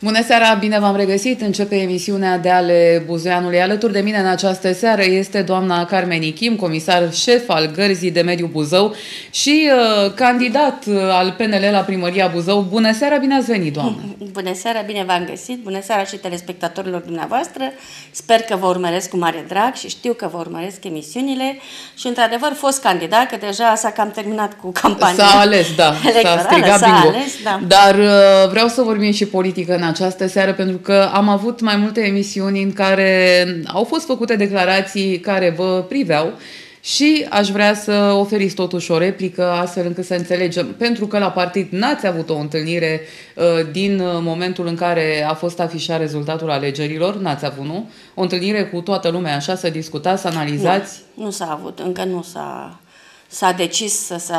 Bună seara, bine v-am regăsit. Începe emisiunea de ale Buzoianului. Alături de mine în această seară este doamna Carmen Ichim, comisar șef al Gărzii de Mediu Buzău și uh, candidat uh, al PNL la primăria Buzău. Bună seara, bine ați venit, doamnă! Bună seara, bine v-am găsit. Bună seara și telespectatorilor dumneavoastră. Sper că vă urmăresc cu mare drag și știu că vă urmăresc emisiunile și, într-adevăr, fost candidat, că deja s-a cam terminat cu campania. S-a ales, da. S-a strigat bingo. Ales, da. Dar uh, vreau să vorbim și politică în această seară pentru că am avut mai multe emisiuni în care au fost făcute declarații care vă priveau și aș vrea să oferiți totuși o replică astfel încât să înțelegem, pentru că la partid n-ați avut o întâlnire uh, din momentul în care a fost afișat rezultatul alegerilor, n-ați avut, nu? O întâlnire cu toată lumea așa, să discutați, să analizați? Nu, nu s-a avut, încă nu s-a, s-a decis să, să,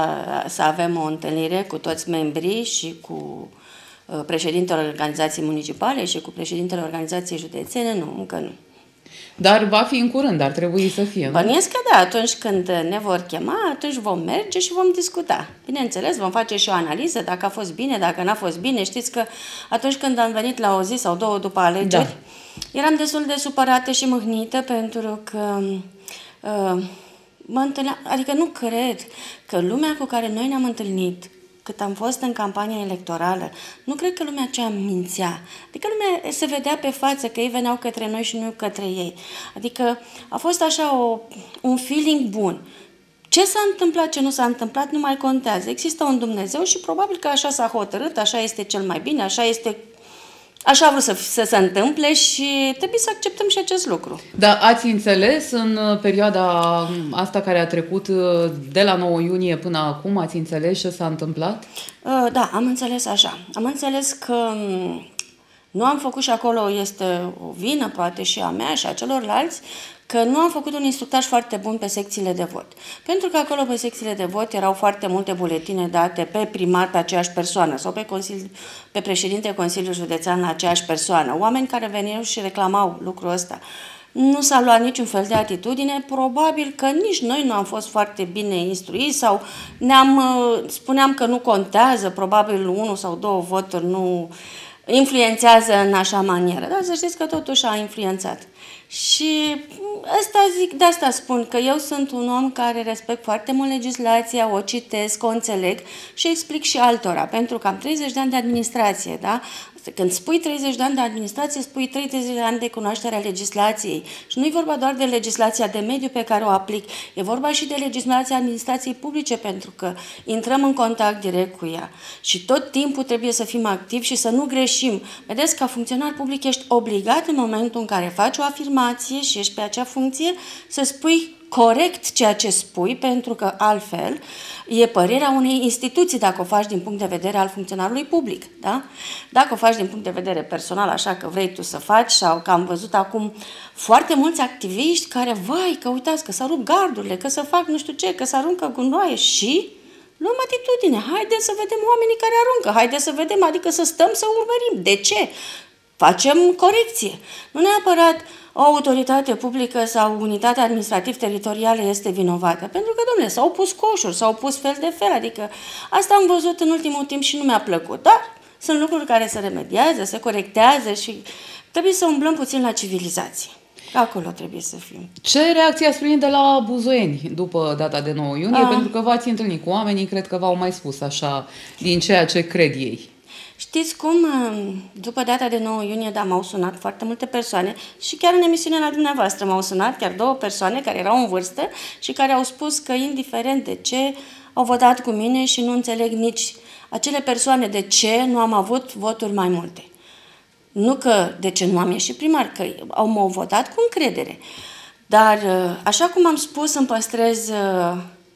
să avem o întâlnire cu toți membrii și cu Uh, președintele organizației municipale și cu președintele organizației județene, nu, încă nu. Dar va fi în curând, ar trebui să fie, nu? Bănuiesc că da, atunci când ne vor chema, atunci vom merge și vom discuta. Bineînțeles, vom face și o analiză, dacă a fost bine, dacă n-a fost bine. Știți că atunci când am venit la o zi sau două după alegeri, da. eram destul de supărată și mâhnită pentru că uh, mă întâlneam, adică nu cred că lumea cu care noi ne-am întâlnit, cât am fost în campania electorală, nu cred că lumea aceea mințea. Adică lumea se vedea pe față că ei veneau către noi și nu către ei. Adică a fost așa o, un feeling bun. Ce s-a întâmplat, ce nu s-a întâmplat, nu mai contează. Există un Dumnezeu și probabil că așa s-a hotărât, așa este cel mai bine, așa este Așa a vrut să, să se întâmple și trebuie să acceptăm și acest lucru. Dar ați înțeles în uh, perioada asta care a trecut uh, de la 9 iunie până acum, ați înțeles ce s-a întâmplat? Uh, da, am înțeles așa. Am înțeles că mm, nu am făcut și acolo este o vină, poate și a mea și a celorlalți, că nu am făcut un instructaj foarte bun pe secțiile de vot. Pentru că acolo pe secțiile de vot erau foarte multe buletine date pe primar pe aceeași persoană sau pe, consili, pe președinte Consiliul Județean la aceeași persoană. Oameni care veneau și reclamau lucrul ăsta. Nu s-a luat niciun fel de atitudine, probabil că nici noi nu am fost foarte bine instruiți sau ne-am, uh, spuneam că nu contează, probabil unul sau două voturi nu influențează în așa manieră. Dar să știți că totuși a influențat. Și asta zic, de asta spun că eu sunt un om care respect foarte mult legislația, o citesc, o înțeleg și explic și altora, pentru că am 30 de ani de administrație, da? Când spui 30 de ani de administrație, spui 30 de ani de cunoaștere a legislației. Și nu e vorba doar de legislația de mediu pe care o aplic, e vorba și de legislația administrației publice, pentru că intrăm în contact direct cu ea. Și tot timpul trebuie să fim activi și să nu greșim. Vedeți, ca funcționar public ești obligat în momentul în care faci o afirmație și ești pe acea funcție să spui corect ceea ce spui, pentru că altfel e părerea unei instituții dacă o faci din punct de vedere al funcționarului public. Da? Dacă o faci din punct de vedere personal, așa că vrei tu să faci, sau că am văzut acum foarte mulți activiști care, vai, că uitați, că s-a rupt gardurile, că să fac nu știu ce, că să aruncă gunoaie și luăm atitudine, haideți să vedem oamenii care aruncă, haideți să vedem, adică să stăm să urmărim. De ce? Facem corecție. Nu neapărat o autoritate publică sau unitate administrativ-teritorială este vinovată. Pentru că, domnule, s-au pus coșuri, s-au pus fel de fel, adică asta am văzut în ultimul timp și nu mi-a plăcut. Dar sunt lucruri care se remediază, se corectează și trebuie să umblăm puțin la civilizație. Acolo trebuie să fim. Ce reacție ați primit de la buzoieni după data de 9 iunie? A. Ah. Pentru că v-ați întâlnit cu oamenii, cred că v-au mai spus așa, din ceea ce cred ei. Știți cum, după data de 9 iunie, da, m-au sunat foarte multe persoane și chiar în emisiunea la dumneavoastră m-au sunat chiar două persoane care erau în vârstă și care au spus că, indiferent de ce, au votat cu mine și nu înțeleg nici acele persoane de ce nu am avut voturi mai multe. Nu că de ce nu am ieșit primar, că au m-au votat cu încredere. Dar, așa cum am spus, îmi păstrez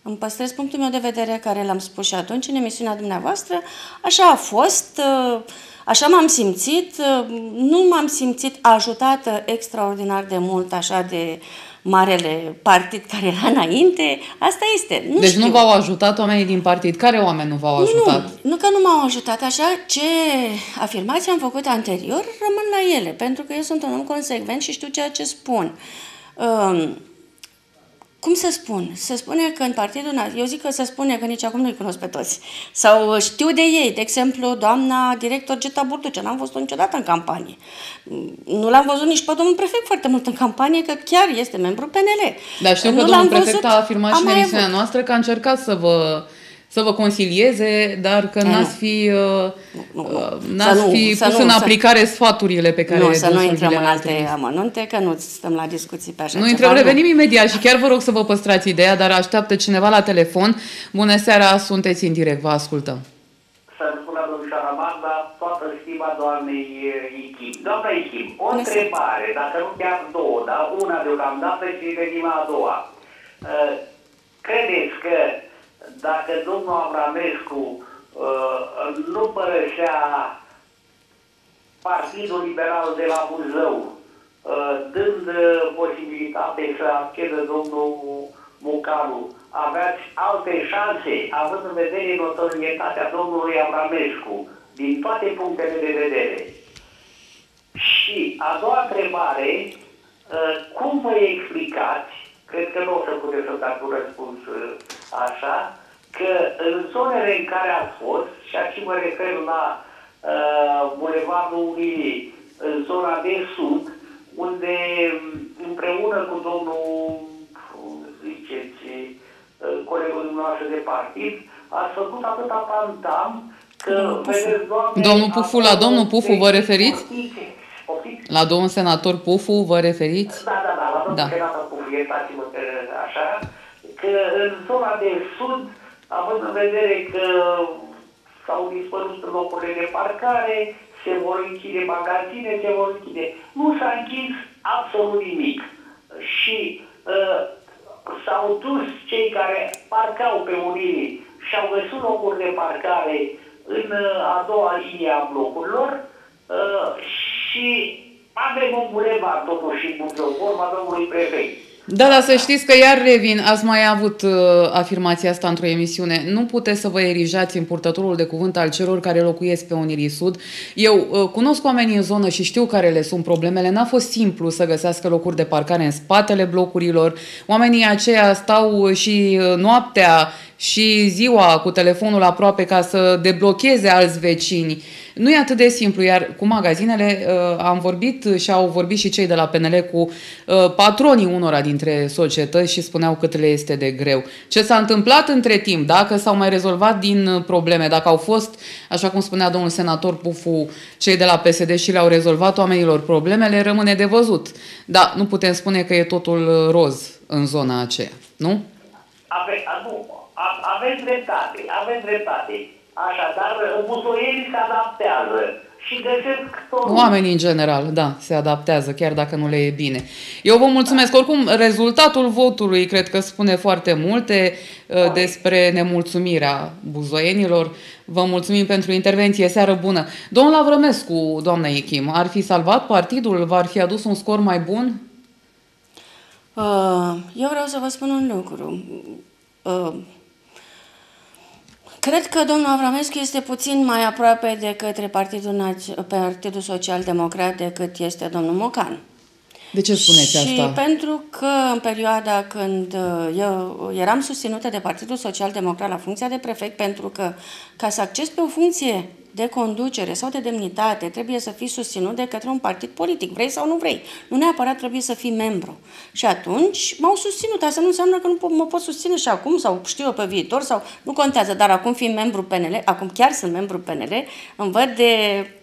îmi păstrez punctul meu de vedere care l-am spus și atunci în emisiunea dumneavoastră. Așa a fost, uh, așa m-am simțit, uh, nu m-am simțit ajutată extraordinar de mult așa de marele partid care era înainte. Asta este. Nu deci știu. nu v-au ajutat oamenii din partid. Care oameni nu v-au ajutat? Nu, nu că nu m-au ajutat. Așa ce afirmații am făcut anterior, rămân la ele. Pentru că eu sunt un om consecvent și știu ceea ce spun. Um, cum să spun? Se spune că în Partidul Național, eu zic că se spune că nici acum nu-i cunosc pe toți. Sau știu de ei, de exemplu, doamna director Geta Burduce, n-am văzut-o niciodată în campanie. Nu l-am văzut nici pe domnul prefect foarte mult în campanie, că chiar este membru PNL. Dar știu nu că domnul prefect a afirmat și în emisiunea noastră că a încercat să vă să vă concilieze, dar că n-ați fi, uh, nu, nu, uh, n-ați fi nu, pus nu, în aplicare să, sfaturile pe care Nu, să nu intrăm în alte amănunte, că nu stăm la discuții pe așa Nu intrăm, revenim imediat și chiar vă rog să vă păstrați ideea, dar așteaptă cineva la telefon. Bună seara, sunteți în direct, vă ascultăm. Să-mi spună domnișoara Magda, toată stima doamnei Ichim. Doamna Ichim, o Bună întrebare, dacă nu chiar două, dar una deocamdată și venim a doua. Uh, credeți că dacă domnul Abramescu uh, nu părăsea Partidul Liberal de la Buzău, uh, dând uh, posibilitate să accedă domnul Mucalu, aveați alte șanse, având în vedere notorietatea domnului Abramescu, din toate punctele de vedere. Și a doua întrebare, uh, cum vă explicați, cred că nu o să puteți să dați un răspuns uh, așa, că în zonele în care a fost, și aici mă refer la uh, Bulevardul Unirii, în zona de sud, unde împreună cu domnul, ziceți, uh, colegul dumneavoastră de partid, a făcut atâta pantam că, vedeți, doamne... Domnul Pufu, la domnul Pufu vă referiți? La domnul senator Pufu vă referiți? Da, da, da, la domnul da. senator Pufu, iertați-mă așa, că în zona de sud având în vedere că s-au dispărut locurile de parcare, se vor închide magazine, se vor închide. Nu s-a închis absolut nimic. Și uh, s-au dus cei care parcau pe unii și au găsit locuri de parcare în uh, a doua linie a blocurilor uh, și avem un bulevard totuși în Buzău, vorba domnului prefect. Da, dar să știți că iar revin, ați mai avut uh, afirmația asta într-o emisiune. Nu puteți să vă erijați în purtătorul de cuvânt al celor care locuiesc pe Unirii Sud. Eu uh, cunosc oamenii în zonă și știu care le sunt problemele. N-a fost simplu să găsească locuri de parcare în spatele blocurilor. Oamenii aceia stau și uh, noaptea și ziua cu telefonul aproape ca să deblocheze alți vecini. Nu e atât de simplu, iar cu magazinele uh, am vorbit și au vorbit și cei de la PNL cu uh, patronii unora dintre societăți și spuneau cât le este de greu. Ce s-a întâmplat între timp, dacă s-au mai rezolvat din probleme, dacă au fost, așa cum spunea domnul senator Pufu, cei de la PSD și le-au rezolvat oamenilor problemele, rămâne de văzut. Da, nu putem spune că e totul roz în zona aceea, nu? Ave, nu, aveți dreptate, aveți dreptate. Așadar, buzoienii se adaptează și găsesc tot. Oamenii în general, da, se adaptează, chiar dacă nu le e bine. Eu vă mulțumesc. Oricum, rezultatul votului cred că spune foarte multe uh, despre nemulțumirea buzoienilor. Vă mulțumim pentru intervenție. Seară bună. Domnul Avrămescu, doamna Echim, ar fi salvat partidul? V-ar fi adus un scor mai bun? Uh, eu vreau să vă spun un lucru. Uh, Cred că domnul Avramescu este puțin mai aproape de către Partidul, Partidul Social Democrat decât este domnul Mocan. De ce spuneți și asta? Și pentru că în perioada când uh, eu eram susținută de Partidul Social Democrat la funcția de prefect, pentru că ca să acces pe o funcție de conducere sau de demnitate trebuie să fii susținut de către un partid politic, vrei sau nu vrei. Nu neapărat trebuie să fii membru. Și atunci m-au susținut. Asta nu înseamnă că nu mă pot susține și acum sau știu eu pe viitor sau nu contează. Dar acum fiind membru PNL, acum chiar sunt membru PNL, îmi văd de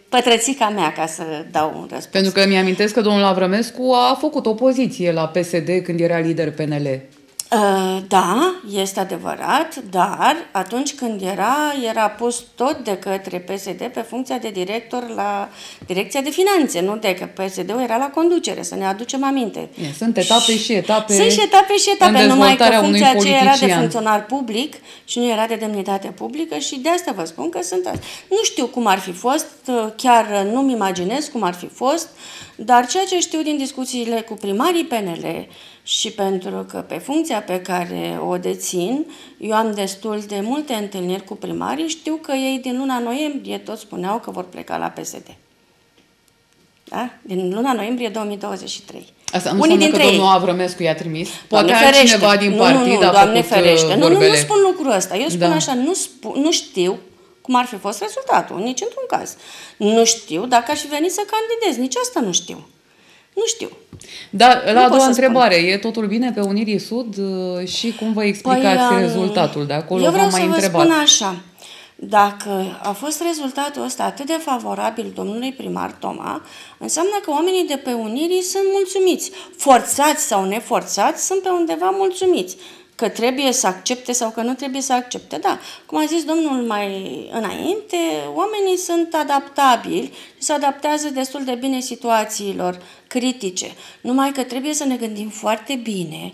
pătrățica mea ca să dau un răspuns. Pentru că mi-amintesc că domnul Avrămescu a făcut opoziție la PSD când era lider PNL. Uh, da, este adevărat, dar atunci când era, era pus tot de către PSD pe funcția de director la Direcția de Finanțe, nu de că PSD-ul era la conducere, să ne aducem aminte. Sunt etape și etape Sunt și etape și etape, numai că funcția aceea era de funcționar public și nu era de demnitate publică și de asta vă spun că sunt asta. Nu știu cum ar fi fost, chiar nu-mi imaginez cum ar fi fost, dar ceea ce știu din discuțiile cu primarii PNL, și pentru că pe funcția pe care o dețin, eu am destul de multe întâlniri cu primarii, știu că ei din luna noiembrie toți spuneau că vor pleca la PSD. Da? Din luna noiembrie 2023. Asta nu Unii dintre că domnul Avrămescu i-a trimis. Poate cineva din partid nu, nu, a Doamne făcut ferește. Nu, nu, nu spun lucrul ăsta. Eu spun da. așa, nu, spu, nu știu cum ar fi fost rezultatul, nici într-un caz. Nu știu dacă aș fi venit să candidez, nici asta nu știu. Nu știu. Dar la nu a doua întrebare, spun. e totul bine pe Unirii Sud uh, și cum vă explicați păi, rezultatul de acolo? Eu vreau mai să întrebat. vă spun așa. Dacă a fost rezultatul ăsta atât de favorabil domnului primar Toma, înseamnă că oamenii de pe Unirii sunt mulțumiți. Forțați sau neforțați, sunt pe undeva mulțumiți că trebuie să accepte sau că nu trebuie să accepte. Da, cum a zis domnul mai înainte, oamenii sunt adaptabili și se adaptează destul de bine situațiilor critice. Numai că trebuie să ne gândim foarte bine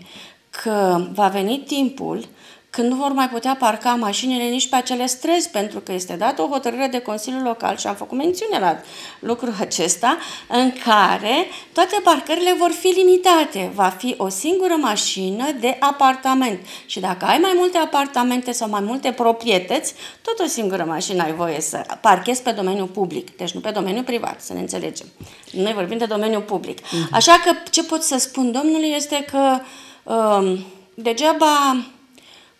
că va veni timpul când nu vor mai putea parca mașinile nici pe acele străzi, pentru că este dată o hotărâre de Consiliul Local și am făcut mențiune la lucrul acesta, în care toate parcările vor fi limitate. Va fi o singură mașină de apartament. Și dacă ai mai multe apartamente sau mai multe proprietăți, tot o singură mașină ai voie să parchezi pe domeniul public, deci nu pe domeniul privat, să ne înțelegem. Noi vorbim de domeniul public. Uh-huh. Așa că ce pot să spun domnului este că um, degeaba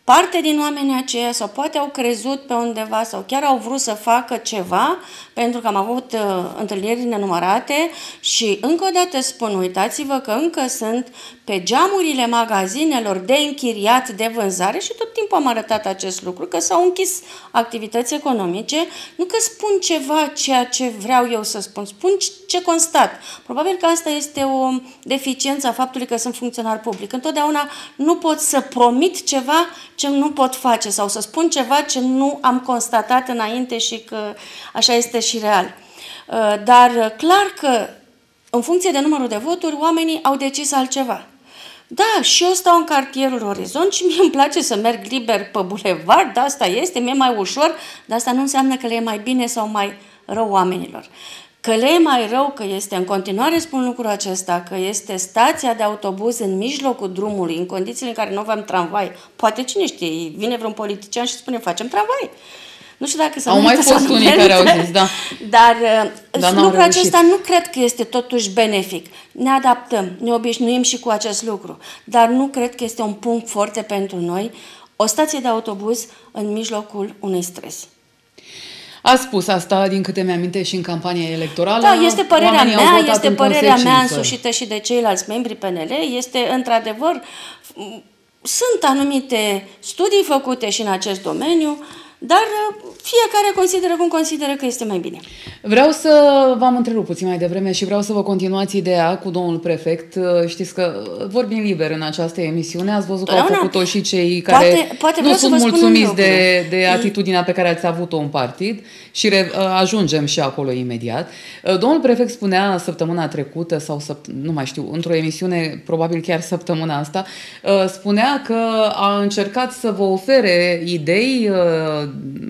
Parte din oamenii aceia sau poate au crezut pe undeva sau chiar au vrut să facă ceva pentru că am avut uh, întâlniri nenumărate și încă o dată spun, uitați-vă că încă sunt pe geamurile magazinelor de închiriat, de vânzare și tot timpul am arătat acest lucru, că s-au închis activități economice, nu că spun ceva ceea ce vreau eu să spun, spun ce constat. Probabil că asta este o deficiență a faptului că sunt funcționar public. Întotdeauna nu pot să promit ceva ce nu pot face sau să spun ceva ce nu am constatat înainte și că așa este și real. Uh, dar clar că în funcție de numărul de voturi, oamenii au decis altceva. Da, și eu stau în cartierul Orizont și mie îmi place să merg liber pe bulevard, asta este, mi-e mai ușor, dar asta nu înseamnă că le e mai bine sau mai rău oamenilor. Că le e mai rău, că este, în continuare spun lucrul acesta, că este stația de autobuz în mijlocul drumului, în condițiile în care nu avem tramvai. Poate cine știe, vine vreun politician și spune facem tramvai. Nu știu dacă să Au mai fost unii care au zis, da. Dar, uh, Dar lucrul acesta nu cred că este totuși benefic. Ne adaptăm, ne obișnuim și cu acest lucru. Dar nu cred că este un punct foarte pentru noi o stație de autobuz în mijlocul unui stres. A spus asta, din câte mi-aminte, și în campania electorală. Da, este părerea mea, este părerea mea însușită și de ceilalți membri PNL. Este, într-adevăr, sunt anumite studii făcute și în acest domeniu, dar uh, fiecare consideră cum consideră că este mai bine. Vreau să v-am întrerupt puțin mai devreme și vreau să vă continuați ideea cu domnul prefect. Uh, știți că vorbim liber în această emisiune, ați văzut că au făcut-o și cei care poate, poate nu sunt mulțumiți de, de atitudinea pe care ați avut-o în partid și re, uh, ajungem și acolo imediat. Domnul prefect spunea săptămâna trecută sau săpt- nu mai știu, într-o emisiune, probabil chiar săptămâna asta, spunea că a încercat să vă ofere idei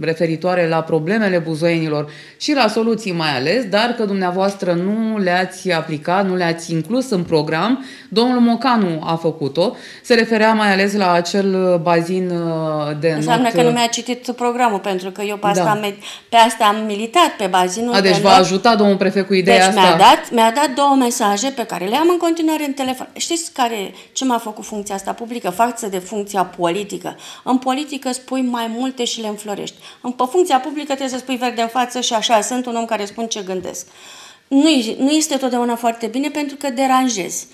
referitoare la problemele buzoienilor și la soluții mai ales, dar că dumneavoastră nu le-ați aplicat, nu le-ați inclus în program. Domnul Mocanu a făcut-o. Se referea mai ales la acel bazin uh, de Înseamnă not... că nu mi-a citit programul, pentru că eu pe asta, da. am, pe asta am militat, pe bazinul a, deci de v-a ajutat domnul prefect cu ideea deci asta? mi-a dat, mi-a dat două mesaje pe care le am în continuare în telefon. Știți care, ce m-a făcut funcția asta publică față de funcția politică? În politică spui mai multe și le înflorești. În pe funcția publică trebuie să spui verde în față și așa, sunt un om care spun ce gândesc. Nu, nu este totdeauna foarte bine pentru că deranjezi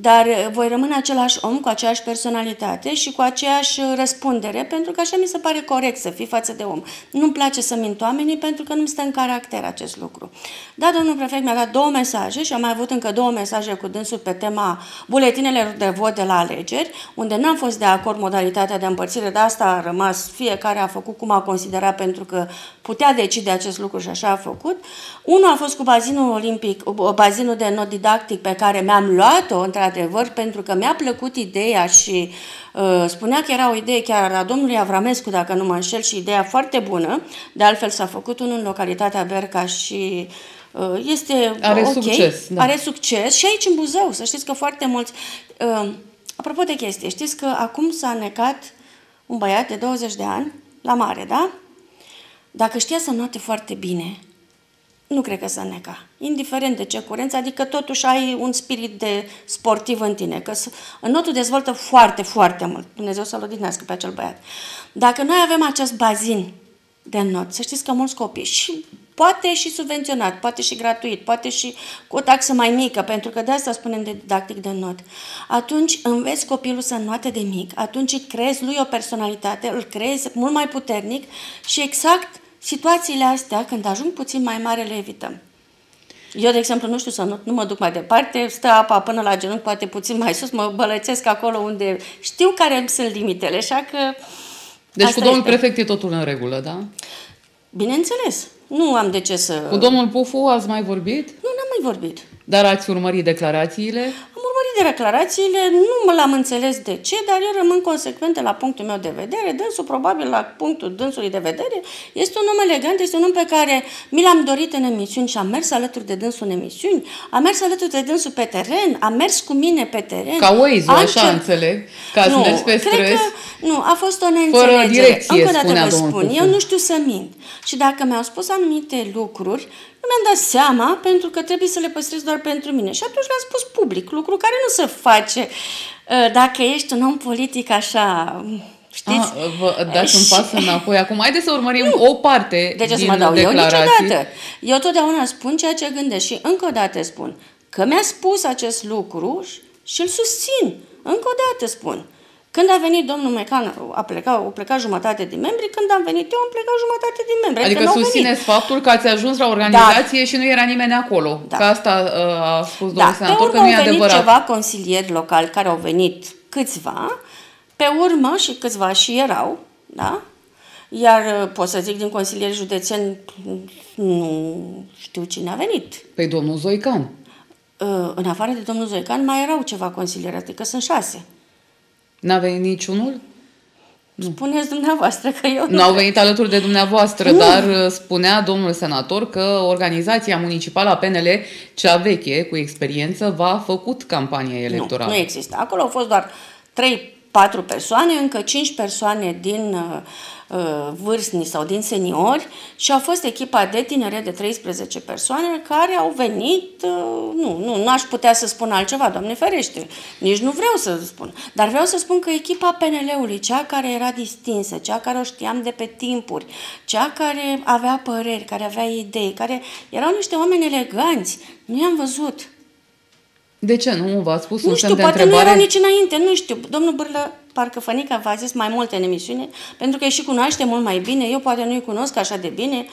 dar uh, voi rămâne același om cu aceeași personalitate și cu aceeași uh, răspundere, pentru că așa mi se pare corect să fii față de om. Nu-mi place să mint oamenii pentru că nu-mi stă în caracter acest lucru. Da, domnul prefect mi-a dat două mesaje și am mai avut încă două mesaje cu dânsul pe tema buletinele de vot de la alegeri, unde n-am fost de acord modalitatea de împărțire, de asta a rămas, fiecare a făcut cum a considerat pentru că putea decide acest lucru și așa a făcut. Unul a fost cu bazinul olimpic, bazinul de not didactic pe care mi-am luat-o, într-adevăr, pentru că mi-a plăcut ideea și uh, spunea că era o idee chiar a domnului Avramescu, dacă nu mă înșel, și ideea foarte bună. De altfel s-a făcut unul în localitatea Berca și uh, este Are ok, succes, da. are succes și aici în Buzău, să știți că foarte mulți... Uh, apropo de chestie, știți că acum s-a necat un băiat de 20 de ani la mare, da? Dacă știa să note foarte bine, Nu cred că să neca. Indiferent de ce curență, adică totuși ai un spirit de sportiv în tine. Că notul dezvoltă foarte, foarte mult. Dumnezeu să-l odihnească pe acel băiat. Dacă noi avem acest bazin de not, să știți că mulți copii și poate și subvenționat, poate și gratuit, poate și cu o taxă mai mică, pentru că de asta spunem de didactic de not. Atunci înveți copilul să noate de mic, atunci îi creezi lui o personalitate, îl creezi mult mai puternic și exact situațiile astea, când ajung puțin mai mare, le evităm. Eu, de exemplu, nu știu să nu, nu mă duc mai departe, stă apa până la genunchi, poate puțin mai sus, mă bălățesc acolo unde știu care sunt limitele, așa că... Deci cu domnul este. prefect e totul în regulă, da? Bineînțeles. Nu am de ce să... Cu domnul Pufu ați mai vorbit? Nu, n-am mai vorbit. Dar ați urmărit declarațiile? De declarațiile, nu mă l-am înțeles de ce, dar eu rămân consecventă la punctul meu de vedere. Dânsul, probabil, la punctul dânsului de vedere, este un om elegant, este un om pe care mi l-am dorit în emisiuni și am mers alături de dânsul în emisiuni, am mers alături de dânsul pe teren, am mers cu mine pe teren. Ca Waze, așa cer... înțeleg, ca să nu, pe stres. Cred că, nu, a fost o neînțelegere. Fără direcție, Încă o dată vă spun, eu nu știu să mint. Și dacă mi-au spus anumite lucruri, nu mi-am dat seama pentru că trebuie să le păstrez doar pentru mine. Și atunci le-am spus public, lucru care nu se face uh, dacă ești un om politic așa, Știți? Ah, vă dați un pas înapoi. Acum, haideți să urmărim nu. o parte de ce din să mă dau declarații. Eu niciodată. Eu totdeauna spun ceea ce gândesc și încă o dată spun că mi-a spus acest lucru și îl susțin. Încă o dată spun. Când a venit domnul Mecan, a plecat, a plecat jumătate din membri, când am venit eu, am plecat jumătate din membri. Adică, adică susțineți venit. faptul că ați ajuns la organizație da. și nu era nimeni acolo. Da. Că asta uh, a spus domnul da. senator, că nu e adevărat. au venit ceva consilieri locali care au venit câțiva, pe urmă și câțiva și erau, da? Iar uh, pot să zic din consilieri județeni, nu știu cine a venit. Păi domnul Zoican. Uh, în afară de domnul Zoican mai erau ceva consilieri, adică sunt șase. N-a venit niciunul? Nu. Spuneți dumneavoastră că eu nu... Nu au venit alături de dumneavoastră, nu. dar uh, spunea domnul senator că organizația municipală a PNL, cea veche, cu experiență, va făcut campanie electorală. Nu, nu există. Acolo au fost doar trei, patru persoane, încă cinci persoane din uh, Uh, vârstnici sau din seniori și a fost echipa de tinere de 13 persoane care au venit, uh, nu, nu, nu aș putea să spun altceva, Doamne ferește, nici nu vreau să spun, dar vreau să spun că echipa PNL-ului, cea care era distinsă, cea care o știam de pe timpuri, cea care avea păreri, care avea idei, care erau niște oameni eleganți, nu i-am văzut. De ce nu? V-ați spus nu un știu, semn de poate întrebare? nu era nici înainte, nu știu. Domnul Bârlă, parcă Fănica v-a zis mai multe în emisiune, pentru că și cunoaște mult mai bine, eu poate nu-i cunosc așa de bine.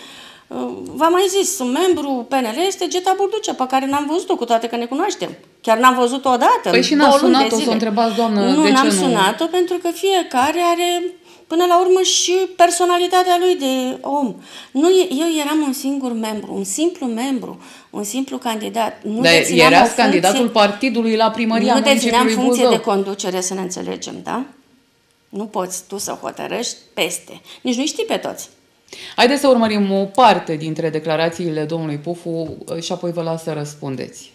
Uh, v-am mai zis, un membru PNL este Geta Burducea, pe care n-am văzut-o, cu toate că ne cunoaștem. Chiar n-am văzut-o odată. Păi și n-a sunat-o să o întrebați, doamnă, nu, de n-am ce nu? sunat-o pentru că fiecare are până la urmă și personalitatea lui de om. Nu, eu eram un singur membru, un simplu membru, un simplu candidat. Nu Dar erați funcție, candidatul partidului la primăria Nu dețineam funcție Buzău. de conducere, să ne înțelegem, da? Nu poți tu să hotărăști peste. Nici nu știi pe toți. Haideți să urmărim o parte dintre declarațiile domnului Pufu și apoi vă las să răspundeți.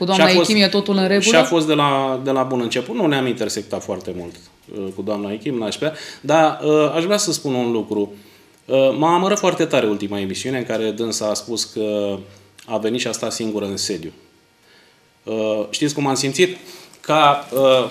Cu doamna Ichim e totul în regulă? Și a fost de la, de la bun început. Nu ne-am intersectat foarte mult uh, cu doamna Ichim, n-aș vrea. Dar uh, aș vrea să spun un lucru. Uh, m-a amărât foarte tare ultima emisiune în care dânsa a spus că a venit și a stat singură în sediu. Uh, știți cum am simțit? Ca uh,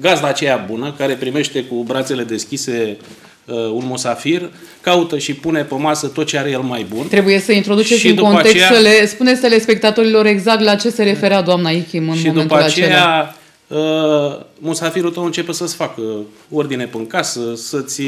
gazda aceea bună, care primește cu brațele deschise uh, un musafir, caută și pune pe masă tot ce are el mai bun. Trebuie să introduceți și în context, aceea, să le spuneți telespectatorilor exact la ce se referea doamna Ichim în și momentul după aceea, acela. Uh, musafirul tău începe să-ți facă ordine pe casă, să-ți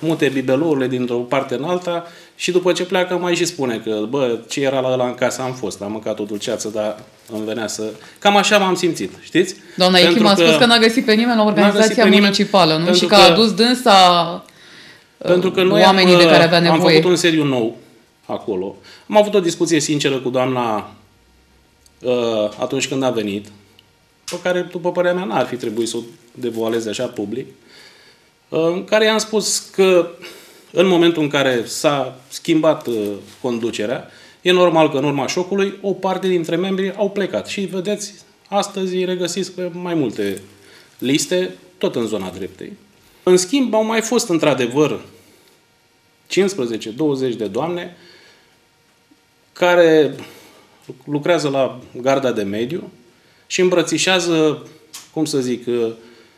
mute bibelourile dintr-o parte în alta și după ce pleacă mai și spune că, bă, ce era la ăla în casă am fost, am mâncat o dulceață, dar îmi venea să... Cam așa m-am simțit, știți? Doamna Ichim a spus că n-a găsit pe nimeni la organizația municipală, nu? Și că, că a adus dânsa pentru că noi oamenii am, de care avea nevoie. am făcut un seriu nou acolo. Am avut o discuție sinceră cu doamna uh, atunci când a venit, pe care, după părerea mea, n-ar fi trebuit să o devoaleze așa public, uh, în care i-am spus că în momentul în care s-a schimbat uh, conducerea, e normal că în urma șocului o parte dintre membrii au plecat. Și vedeți, astăzi îi regăsiți pe mai multe liste, tot în zona dreptei. În schimb, au mai fost într-adevăr 15-20 de doamne care lucrează la garda de mediu și îmbrățișează, cum să zic,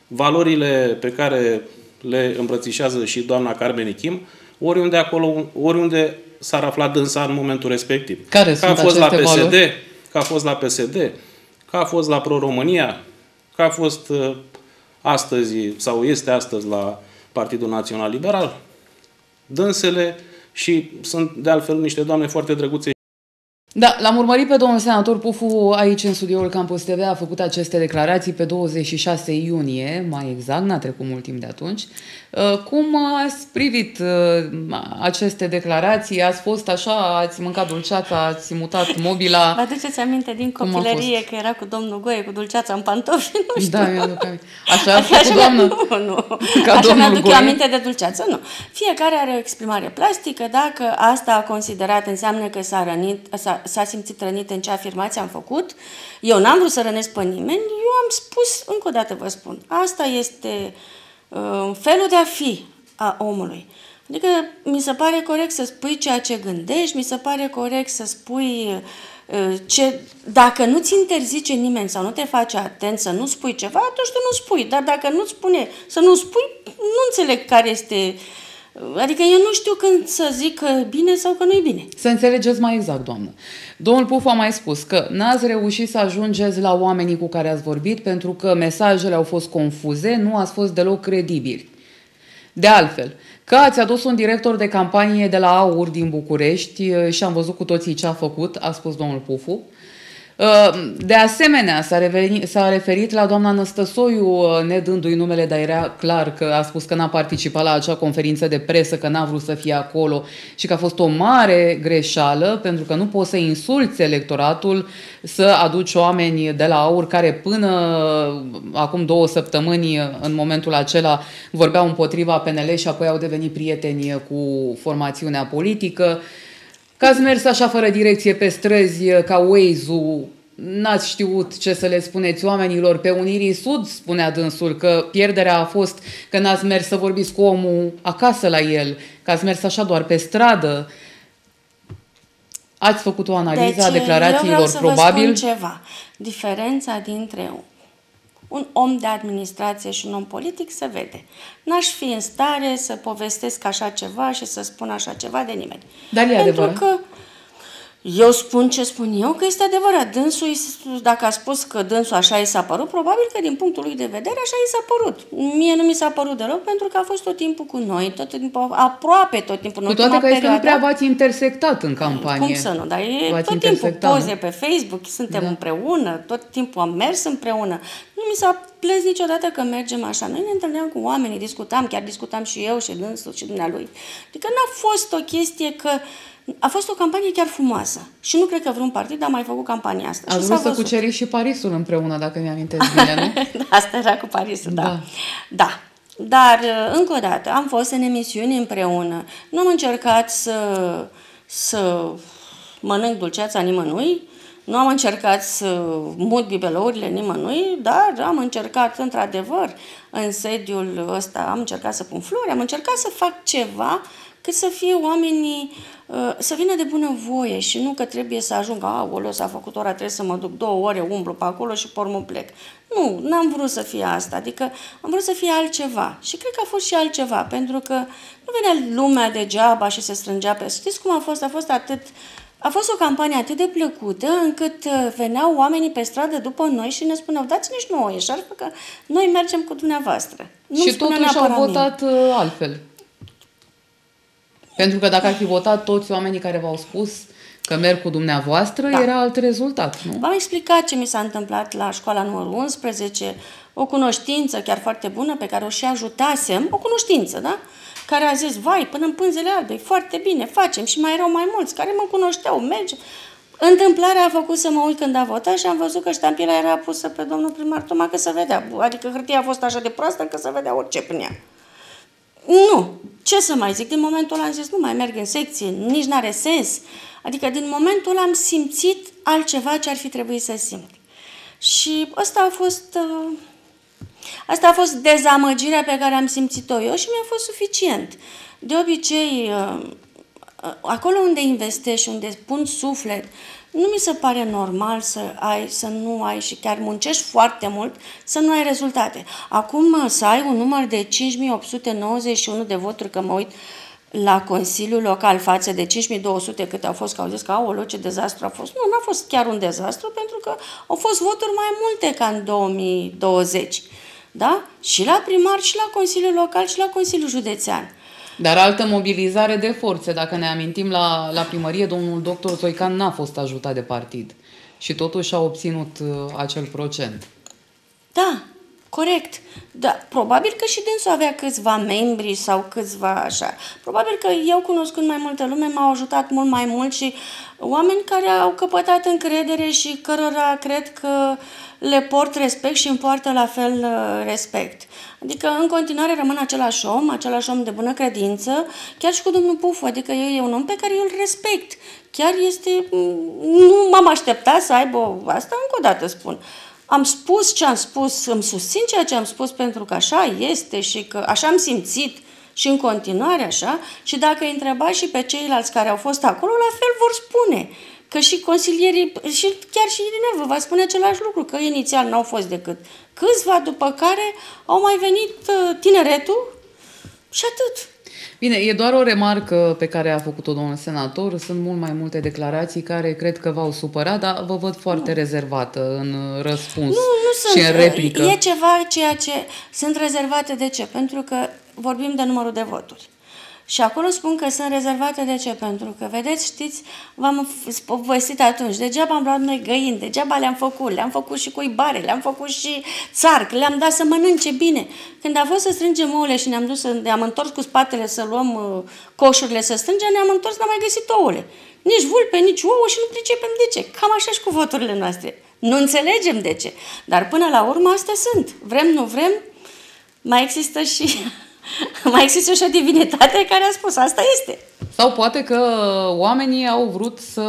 valorile pe care le îmbrățișează și doamna Carmen Kim, oriunde acolo, oriunde s-ar afla dânsa în momentul respectiv. Care că a fost la PSD, valori? că a fost la PSD, că a fost la Pro-România, că a fost uh, astăzi sau este astăzi la Partidul Național Liberal. Dânsele și sunt de altfel niște doamne foarte drăguțe da, l-am urmărit pe domnul senator Pufu aici în studioul Campus TV, a făcut aceste declarații pe 26 iunie, mai exact, n-a trecut mult timp de atunci. Uh, cum ați privit uh, aceste declarații? Ați fost așa, ați mâncat dulceața, ați mutat mobila? Vă aduceți aminte din copilărie că era cu domnul Goie, cu dulceața în pantofi? Nu știu. Da, mi-aduc aminte. Așa a făcut doamnă? Nu, nu. Ca așa mi-aduc eu aminte de dulceață, nu. Fiecare are o exprimare plastică. Dacă asta a considerat înseamnă că s-a, rănit, s-a, s-a simțit rănit în ce afirmație am făcut, eu n-am vrut să rănesc pe nimeni, eu am spus, încă o dată vă spun, asta este uh, felul de a fi a omului. Adică mi se pare corect să spui ceea ce gândești, mi se pare corect să spui uh, ce, dacă nu-ți interzice nimeni sau nu te face atent să nu spui ceva, atunci tu nu spui. Dar dacă nu spune să nu spui, nu înțeleg care este Adică eu nu știu când să zic că bine sau că nu e bine. Să înțelegeți mai exact, doamnă. Domnul Puf a mai spus că n-ați reușit să ajungeți la oamenii cu care ați vorbit pentru că mesajele au fost confuze, nu ați fost deloc credibili. De altfel, că ați adus un director de campanie de la AUR din București și am văzut cu toții ce a făcut, a spus domnul Pufu, Uh, de asemenea, s-a, revenit, s-a referit la doamna Năstăsoiu, uh, nedându-i numele, dar era clar că a spus că n-a participat la acea conferință de presă, că n-a vrut să fie acolo și că a fost o mare greșeală, pentru că nu poți să insulți electoratul, să aduci oameni de la aur care până acum două săptămâni, în momentul acela, vorbeau împotriva PNL și apoi au devenit prieteni cu formațiunea politică. Că ați mers așa fără direcție pe străzi ca Waze-ul, n-ați știut ce să le spuneți oamenilor. Pe Unirii Sud spunea dânsul că pierderea a fost că n-ați mers să vorbiți cu omul acasă la el, că ați mers așa doar pe stradă. Ați făcut o analiză deci, a declarațiilor, eu vreau să probabil? Vă spun ceva. Diferența dintre un om de administrație și un om politic se vede. N-aș fi în stare să povestesc așa ceva și să spun așa ceva de nimeni. Dar e Pentru adevărat. că eu spun ce spun eu, că este adevărat. Dânsul, dacă a spus că dânsul așa i s-a părut, probabil că din punctul lui de vedere așa i s-a părut. Mie nu mi s-a părut deloc pentru că a fost tot timpul cu noi, tot timpul, aproape tot timpul. Cu toate că este nu prea v-ați intersectat în campanie. Cum să nu, dar e tot timpul poze pe Facebook, suntem da. împreună, tot timpul am mers împreună. Nu mi s-a plâns niciodată că mergem așa. Noi ne întâlneam cu oamenii, discutam, chiar discutam și eu și dânsul și dumnealui. Adică n-a fost o chestie că a fost o campanie chiar frumoasă. Și nu cred că vreun partid a mai făcut campania asta. Ați vrut să cuceriți și Parisul împreună, dacă mi-amintesc bine, nu? asta era cu Parisul, da. Da. da. Dar, încă o dată, am fost în emisiuni împreună. Nu am încercat să, să mănânc dulceața nimănui, nu am încercat să mut bibelourile nimănui, dar am încercat, într-adevăr, în sediul ăsta, am încercat să pun flori, am încercat să fac ceva cât să fie oamenii, uh, să vină de bună voie și nu că trebuie să ajung, a, s-a făcut ora, trebuie să mă duc două ore, umblu pe acolo și pe urmă plec. Nu, n-am vrut să fie asta, adică am vrut să fie altceva. Și cred că a fost și altceva, pentru că nu venea lumea degeaba și se strângea pe... Știți cum a fost? A fost atât... A fost o campanie atât de plăcută încât uh, veneau oamenii pe stradă după noi și ne spuneau dați-ne și nouă eșarfă că noi mergem cu dumneavoastră. Nu și totuși au votat mine. Uh, altfel. Pentru că dacă ar fi votat toți oamenii care v-au spus că merg cu dumneavoastră, da. era alt rezultat, nu? V-am explicat ce mi s-a întâmplat la școala numărul 11, o cunoștință chiar foarte bună pe care o și ajutasem, o cunoștință, da? Care a zis, vai, până în pânzele albe, foarte bine, facem și mai erau mai mulți care mă cunoșteau, merge. Întâmplarea a făcut să mă uit când a votat și am văzut că ștampila era pusă pe domnul primar Toma că se vedea. Adică hârtia a fost așa de proastă că se vedea orice până ea. Nu. Ce să mai zic? Din momentul ăla am zis, nu mai merg în secție, nici n-are sens. Adică din momentul ăla am simțit altceva ce ar fi trebuit să simt. Și asta a fost... Uh, asta a fost dezamăgirea pe care am simțit-o eu și mi-a fost suficient. De obicei, uh, acolo unde investești, unde pun suflet, nu mi se pare normal să ai, să nu ai și chiar muncești foarte mult să nu ai rezultate. Acum să ai un număr de 5891 de voturi, că mă uit la Consiliul Local față de 5200 câte au fost, că au zis că au ce dezastru a fost. Nu, n-a fost chiar un dezastru pentru că au fost voturi mai multe ca în 2020. Da? Și la primar, și la Consiliul Local, și la Consiliul Județean. Dar altă mobilizare de forțe, dacă ne amintim la, la primărie, domnul doctor Zoican n-a fost ajutat de partid și totuși a obținut uh, acel procent. Da, corect. Da, probabil că și dânsul avea câțiva membri sau câțiva așa. Probabil că eu, cunoscând mai multă lume, m-au ajutat mult mai mult și oameni care au căpătat încredere și cărora cred că le port respect și îmi poartă la fel uh, respect. Adică în continuare rămân același om, același om de bună credință, chiar și cu domnul Pufu, adică e un om pe care eu îl respect. Chiar este... Nu m-am așteptat să aibă asta, încă o dată spun. Am spus ce am spus, îmi susțin ceea ce am spus pentru că așa este și că așa am simțit și în continuare așa și dacă îi întreba și pe ceilalți care au fost acolo, la fel vor spune că și consilierii, și chiar și Irine vă va spune același lucru, că inițial n-au fost decât câțiva, după care au mai venit uh, tineretul și atât. Bine, e doar o remarcă pe care a făcut-o domnul senator. Sunt mult mai multe declarații care cred că v-au supărat, dar vă văd foarte nu. rezervată în răspuns nu, nu sunt. și în replică. E ceva ceea ce sunt rezervate. De ce? Pentru că vorbim de numărul de voturi. Și acolo spun că sunt rezervate de ce? Pentru că, vedeți, știți, v-am povestit atunci, degeaba am luat noi găini, degeaba le-am făcut, le-am făcut și cuibare, le-am făcut și țarc, le-am dat să mănânce bine. Când a fost să strângem ouăle și ne-am dus, ne-am întors cu spatele să luăm uh, coșurile să strângem, ne-am întors, n-am mai găsit ouăle. Nici vulpe, nici ouă și nu pricepem de ce. Cam așa și cu voturile noastre. Nu înțelegem de ce. Dar până la urmă astea sunt. Vrem, nu vrem, mai există și mai există și o divinitate care a spus asta este. Sau poate că oamenii au vrut să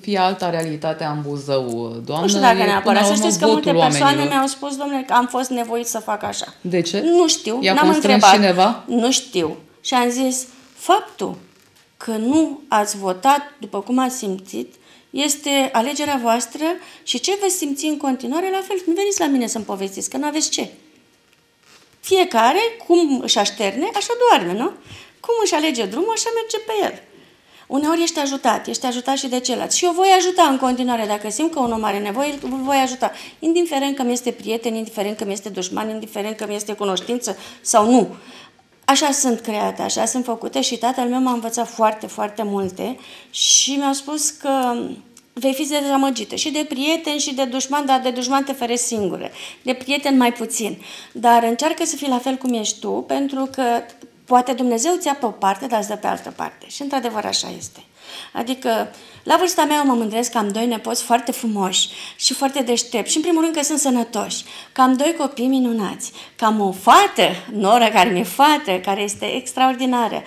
fie alta realitate în Buzău. Doamnă, nu știu dacă neapărat. Să știți că multe persoane oamenilor. mi-au spus, domnule, că am fost nevoit să fac așa. De ce? Nu știu, I-a n-am întrebat. cineva? Nu știu. Și am zis, faptul că nu ați votat după cum ați simțit, este alegerea voastră și ce veți simți în continuare, la fel, nu veniți la mine să-mi povestiți, că nu aveți ce. Fiecare, cum își așterne, așa doarme, nu? Cum își alege drumul, așa merge pe el. Uneori ești ajutat, ești ajutat și de ceilalți. Și eu voi ajuta în continuare. Dacă simt că un om are nevoie, îl voi ajuta. Indiferent că mi este prieten, indiferent că mi este dușman, indiferent că mi este cunoștință sau nu. Așa sunt create, așa sunt făcute și tatăl meu m-a învățat foarte, foarte multe și mi-a spus că vei fi dezamăgită și de prieten și de dușman, dar de dușman te ferești singură, de prieten mai puțin. Dar încearcă să fii la fel cum ești tu, pentru că poate Dumnezeu ți-a pe o parte, dar îți dă pe altă parte. Și într-adevăr așa este. Adică, la vârsta mea mă mândresc că am doi nepoți foarte frumoși și foarte deștepți și, în primul rând, că sunt sănătoși, că am doi copii minunați, că am o fată, Nora, care mi-e fată, care este extraordinară,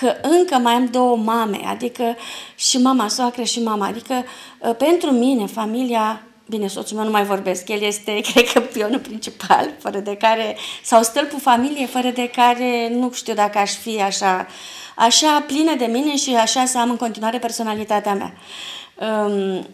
că încă mai am două mame, adică și mama soacră și mama, adică ă, pentru mine, familia Bine, soțul meu nu mai vorbesc, el este, cred că, pionul principal, fără de care, sau stâlpul familiei, fără de care nu știu dacă aș fi așa uh, așa plină de mine și așa să am în continuare personalitatea mea. Um,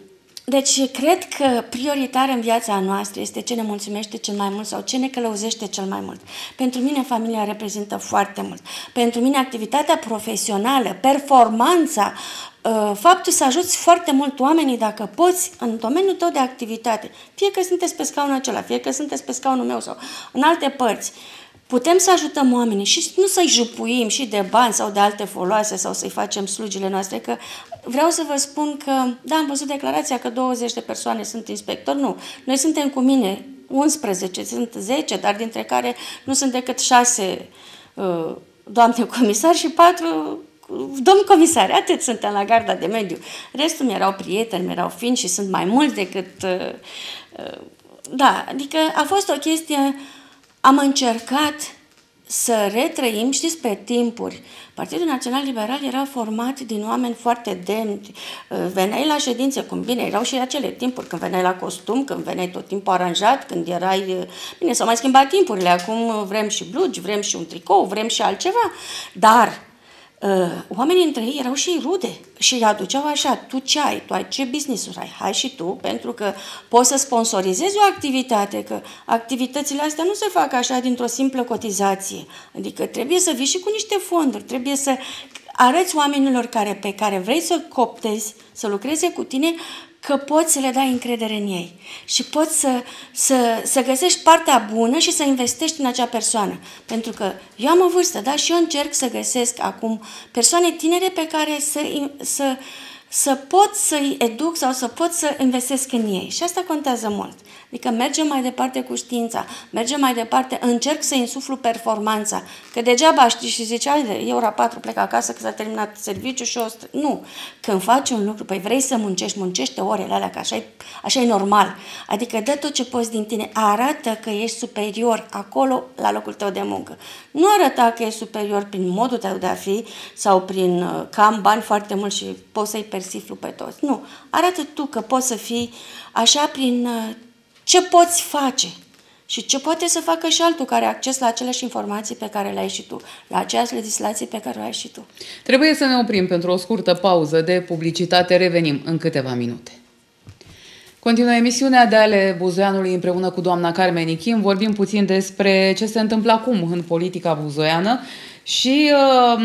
deci, cred că prioritar în viața noastră este ce ne mulțumește cel mai mult sau ce ne călăuzește cel mai mult. Pentru mine, familia reprezintă foarte mult. Pentru mine, activitatea profesională, performanța, uh, faptul să ajuți foarte mult oamenii dacă poți în domeniul tău de activitate, fie că sunteți pe scaunul acela, fie că sunteți pe scaunul meu sau în alte părți, Putem să ajutăm oamenii și nu să-i jupuim și de bani sau de alte foloase sau să-i facem slujile noastre, că vreau să vă spun că, da, am văzut declarația că 20 de persoane sunt inspectori, nu. Noi suntem cu mine 11, sunt 10, dar dintre care nu sunt decât 6 uh, doamne comisar și 4 domn comisar, atât suntem la garda de mediu. Restul mi erau prieteni, mi erau fini și sunt mai mulți decât... Uh, uh, da, adică a fost o chestie uh, am încercat să retrăim, știți, pe timpuri. Partidul Național Liberal era format din oameni foarte demni. Veneai la ședințe, cum bine, erau și acele timpuri, când veneai la costum, când veneai tot timpul aranjat, când erai... Bine, s-au mai schimbat timpurile, acum vrem și blugi, vrem și un tricou, vrem și altceva. Dar uh, oamenii între ei erau și rude și îi aduceau așa, tu ce ai, tu ai ce business-uri ai, hai și tu, pentru că poți să sponsorizezi o activitate, că activitățile astea nu se fac așa dintr-o simplă cotizație, adică trebuie să vii și cu niște fonduri, trebuie să arăți oamenilor care, pe care vrei să coptezi, să lucreze cu tine, că poți să le dai încredere în ei și poți să, să, să găsești partea bună și să investești în acea persoană. Pentru că eu am o vârstă, da? Și eu încerc să găsesc acum persoane tinere pe care să, să, să pot să-i educ sau să pot să investesc în ei. Și asta contează mult. Adică mergem mai departe cu știința, mergem mai departe, încerc să insuflu performanța. Că degeaba știi și zici, haide, e ora 4, plec acasă că s-a terminat serviciu și o... Nu. Când faci un lucru, păi vrei să muncești, muncește orele alea, că așa e, așa e normal. Adică dă tot ce poți din tine, arată că ești superior acolo la locul tău de muncă. Nu arăta că ești superior prin modul tău de a fi sau prin uh, că am bani foarte mult și poți să-i persiflu pe toți. Nu. Arată tu că poți să fii așa prin uh, ce poți face și ce poate să facă și altul care are acces la aceleași informații pe care le ai și tu, la aceeași legislație pe care o ai și tu. Trebuie să ne oprim pentru o scurtă pauză de publicitate. Revenim în câteva minute. Continuă emisiunea de ale Buzoianului împreună cu doamna Carmen Ichim. Vorbim puțin despre ce se întâmplă acum în politica buzoiană și uh,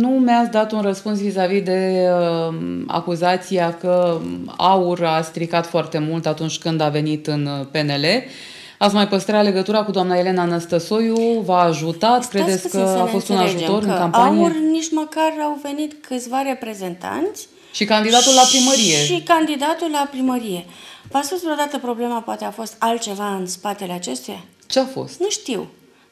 nu mi-ați dat un răspuns vis-a-vis de uh, acuzația că Aur a stricat foarte mult atunci când a venit în uh, PNL. Ați mai păstrat legătura cu doamna Elena Năstăsoiu? V-a ajutat? Stați Credeți că a fost un ajutor în campanie? Aur nici măcar au venit câțiva reprezentanți. Și candidatul la primărie. Și candidatul la primărie. V-a spus vreodată problema poate a fost altceva în spatele acestuia? Ce a fost? Nu știu.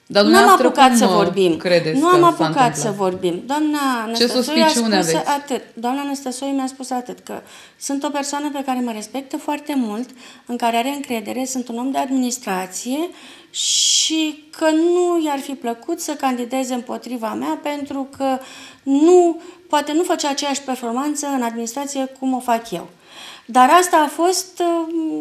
Dar nu am apucat să vorbim. Credeți nu am apucat să vorbim. Doamna Năstăsoi a spus aveți? atât. Doamna Năstăsoi mi-a spus atât, că sunt o persoană pe care mă respectă foarte mult, în care are încredere, sunt un om de administrație și că nu i-ar fi plăcut să candideze împotriva mea pentru că nu, poate nu face aceeași performanță în administrație cum o fac eu. Dar asta a fost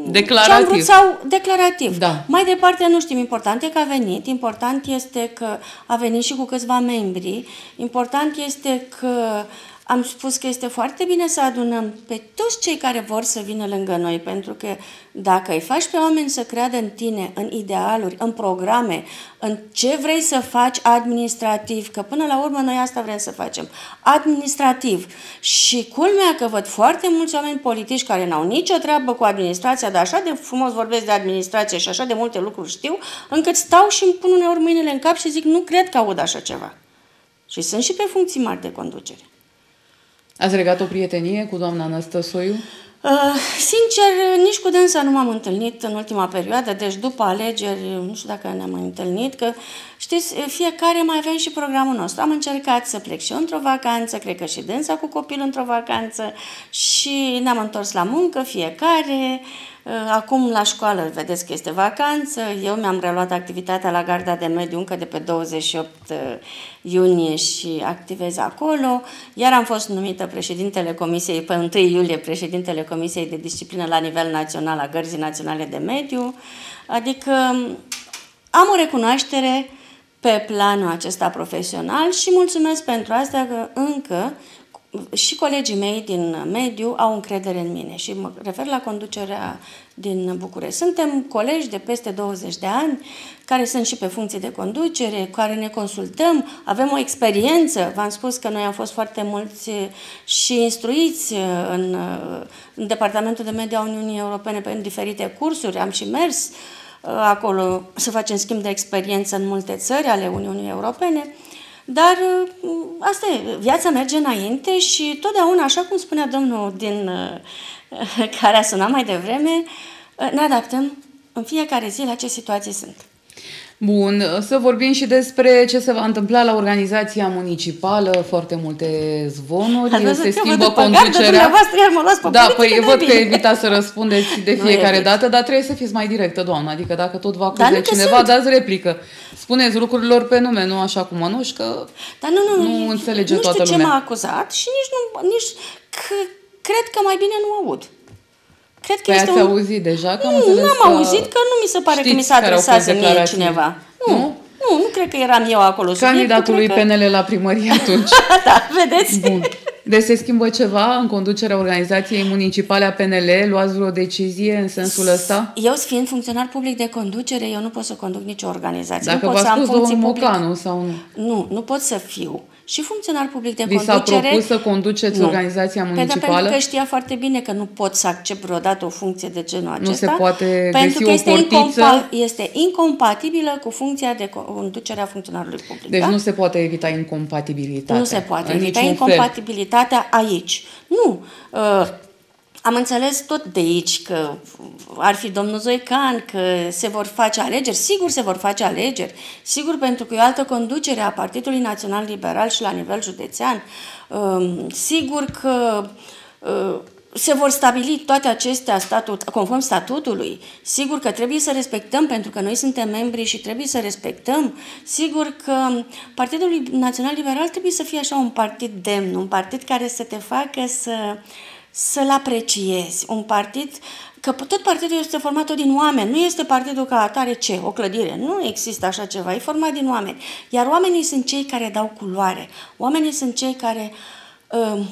declarativ. ce am vrut sau declarativ. Da. Mai departe nu știm. Important e că a venit, important este că a venit și cu câțiva membri, important este că am spus că este foarte bine să adunăm pe toți cei care vor să vină lângă noi, pentru că dacă îi faci pe oameni să creadă în tine, în idealuri, în programe, în ce vrei să faci administrativ, că până la urmă noi asta vrem să facem, administrativ. Și culmea că văd foarte mulți oameni politici care n-au nicio treabă cu administrația, dar așa de frumos vorbesc de administrație și așa de multe lucruri știu, încât stau și îmi pun uneori mâinile în cap și zic, nu cred că aud așa ceva. Și sunt și pe funcții mari de conducere. Ați legat o prietenie cu doamna Năstăsoiu? Uh, sincer, nici cu dânsa nu m-am întâlnit în ultima perioadă, deci după alegeri, nu știu dacă ne-am mai întâlnit, că știți, fiecare mai avem și programul nostru. Am încercat să plec și eu într-o vacanță, cred că și dânsa cu copilul într-o vacanță și ne-am întors la muncă fiecare. Uh, acum la școală vedeți că este vacanță, eu mi-am reluat activitatea la Garda de Mediu încă de pe 28 uh, iunie și activez acolo, iar am fost numită președintele Comisiei, pe 1 iulie președintele Comisiei de Disciplină la nivel național a Gărzii Naționale de Mediu, adică um, am o recunoaștere pe planul acesta profesional și mulțumesc pentru asta că încă și colegii mei din mediu au încredere în mine și mă refer la conducerea din București. Suntem colegi de peste 20 de ani, care sunt și pe funcții de conducere, care ne consultăm, avem o experiență. V-am spus că noi am fost foarte mulți și instruiți în, în Departamentul de Mediu a Uniunii Europene pe diferite cursuri, am și mers uh, acolo să facem schimb de experiență în multe țări ale Uniunii Europene. Dar uh, asta e, viața merge înainte și totdeauna, așa cum spunea domnul din, uh, care a sunat mai devreme, uh, ne adaptăm în fiecare zi la ce situații sunt. Bun, să vorbim și despre ce se va întâmpla la organizația municipală, foarte multe zvonuri, se schimbă conducerea. Mă da, păi văd că evitați să răspundeți de fiecare dată, dar trebuie să fiți mai directă, doamnă, adică dacă tot vă acuze cineva, sunt. dați replică. Spuneți lucrurilor pe nume, nu așa cum mănuși, că dar nu, nu, nu înțelege nu toată lumea. Nu știu ce m-a acuzat și nici nu, nici, că, cred că mai bine nu aud. Cred că păi este ați un... auzit deja? Că am nu, înțeles n-am că auzit că nu mi se pare că mi s-a adresat mie cineva. Nu, nu, nu, nu cred că eram eu acolo. Candidatului PNL că... la primărie atunci. da, vedeți? Bun. Deci se schimbă ceva în conducerea organizației municipale a PNL? Luați vreo decizie în sensul ăsta? Eu, fiind funcționar public de conducere, eu nu pot să conduc nicio organizație. Dacă nu pot v-a spus domnul Mocanu public... sau nu? Nu, nu pot să fiu și funcționar public de Vi conducere. s-a propus să conduceți nu. organizația municipală? Pentru, pentru că știa foarte bine că nu pot să accept vreodată o funcție de genul acesta. Nu se poate pentru găsi că o este, portiță? incompa- este incompatibilă cu funcția de conducere a funcționarului public. Deci da? nu se poate evita incompatibilitatea. Nu se poate în evita niciun fel. incompatibilitatea aici. Nu. Uh, am înțeles tot de aici că ar fi domnul Zoican, că se vor face alegeri. Sigur se vor face alegeri. Sigur pentru că e o altă conducere a Partidului Național Liberal și la nivel județean. Um, Sigur că uh, se vor stabili toate acestea statut, conform statutului. Sigur că trebuie să respectăm, pentru că noi suntem membri și trebuie să respectăm. Sigur că Partidul Național Liberal trebuie să fie așa un partid demn, un partid care să te facă să să-l apreciezi. Un partid, că tot partidul este format tot din oameni, nu este partidul ca atare ce? O clădire. Nu există așa ceva, e format din oameni. Iar oamenii sunt cei care dau culoare. Oamenii sunt cei care uh,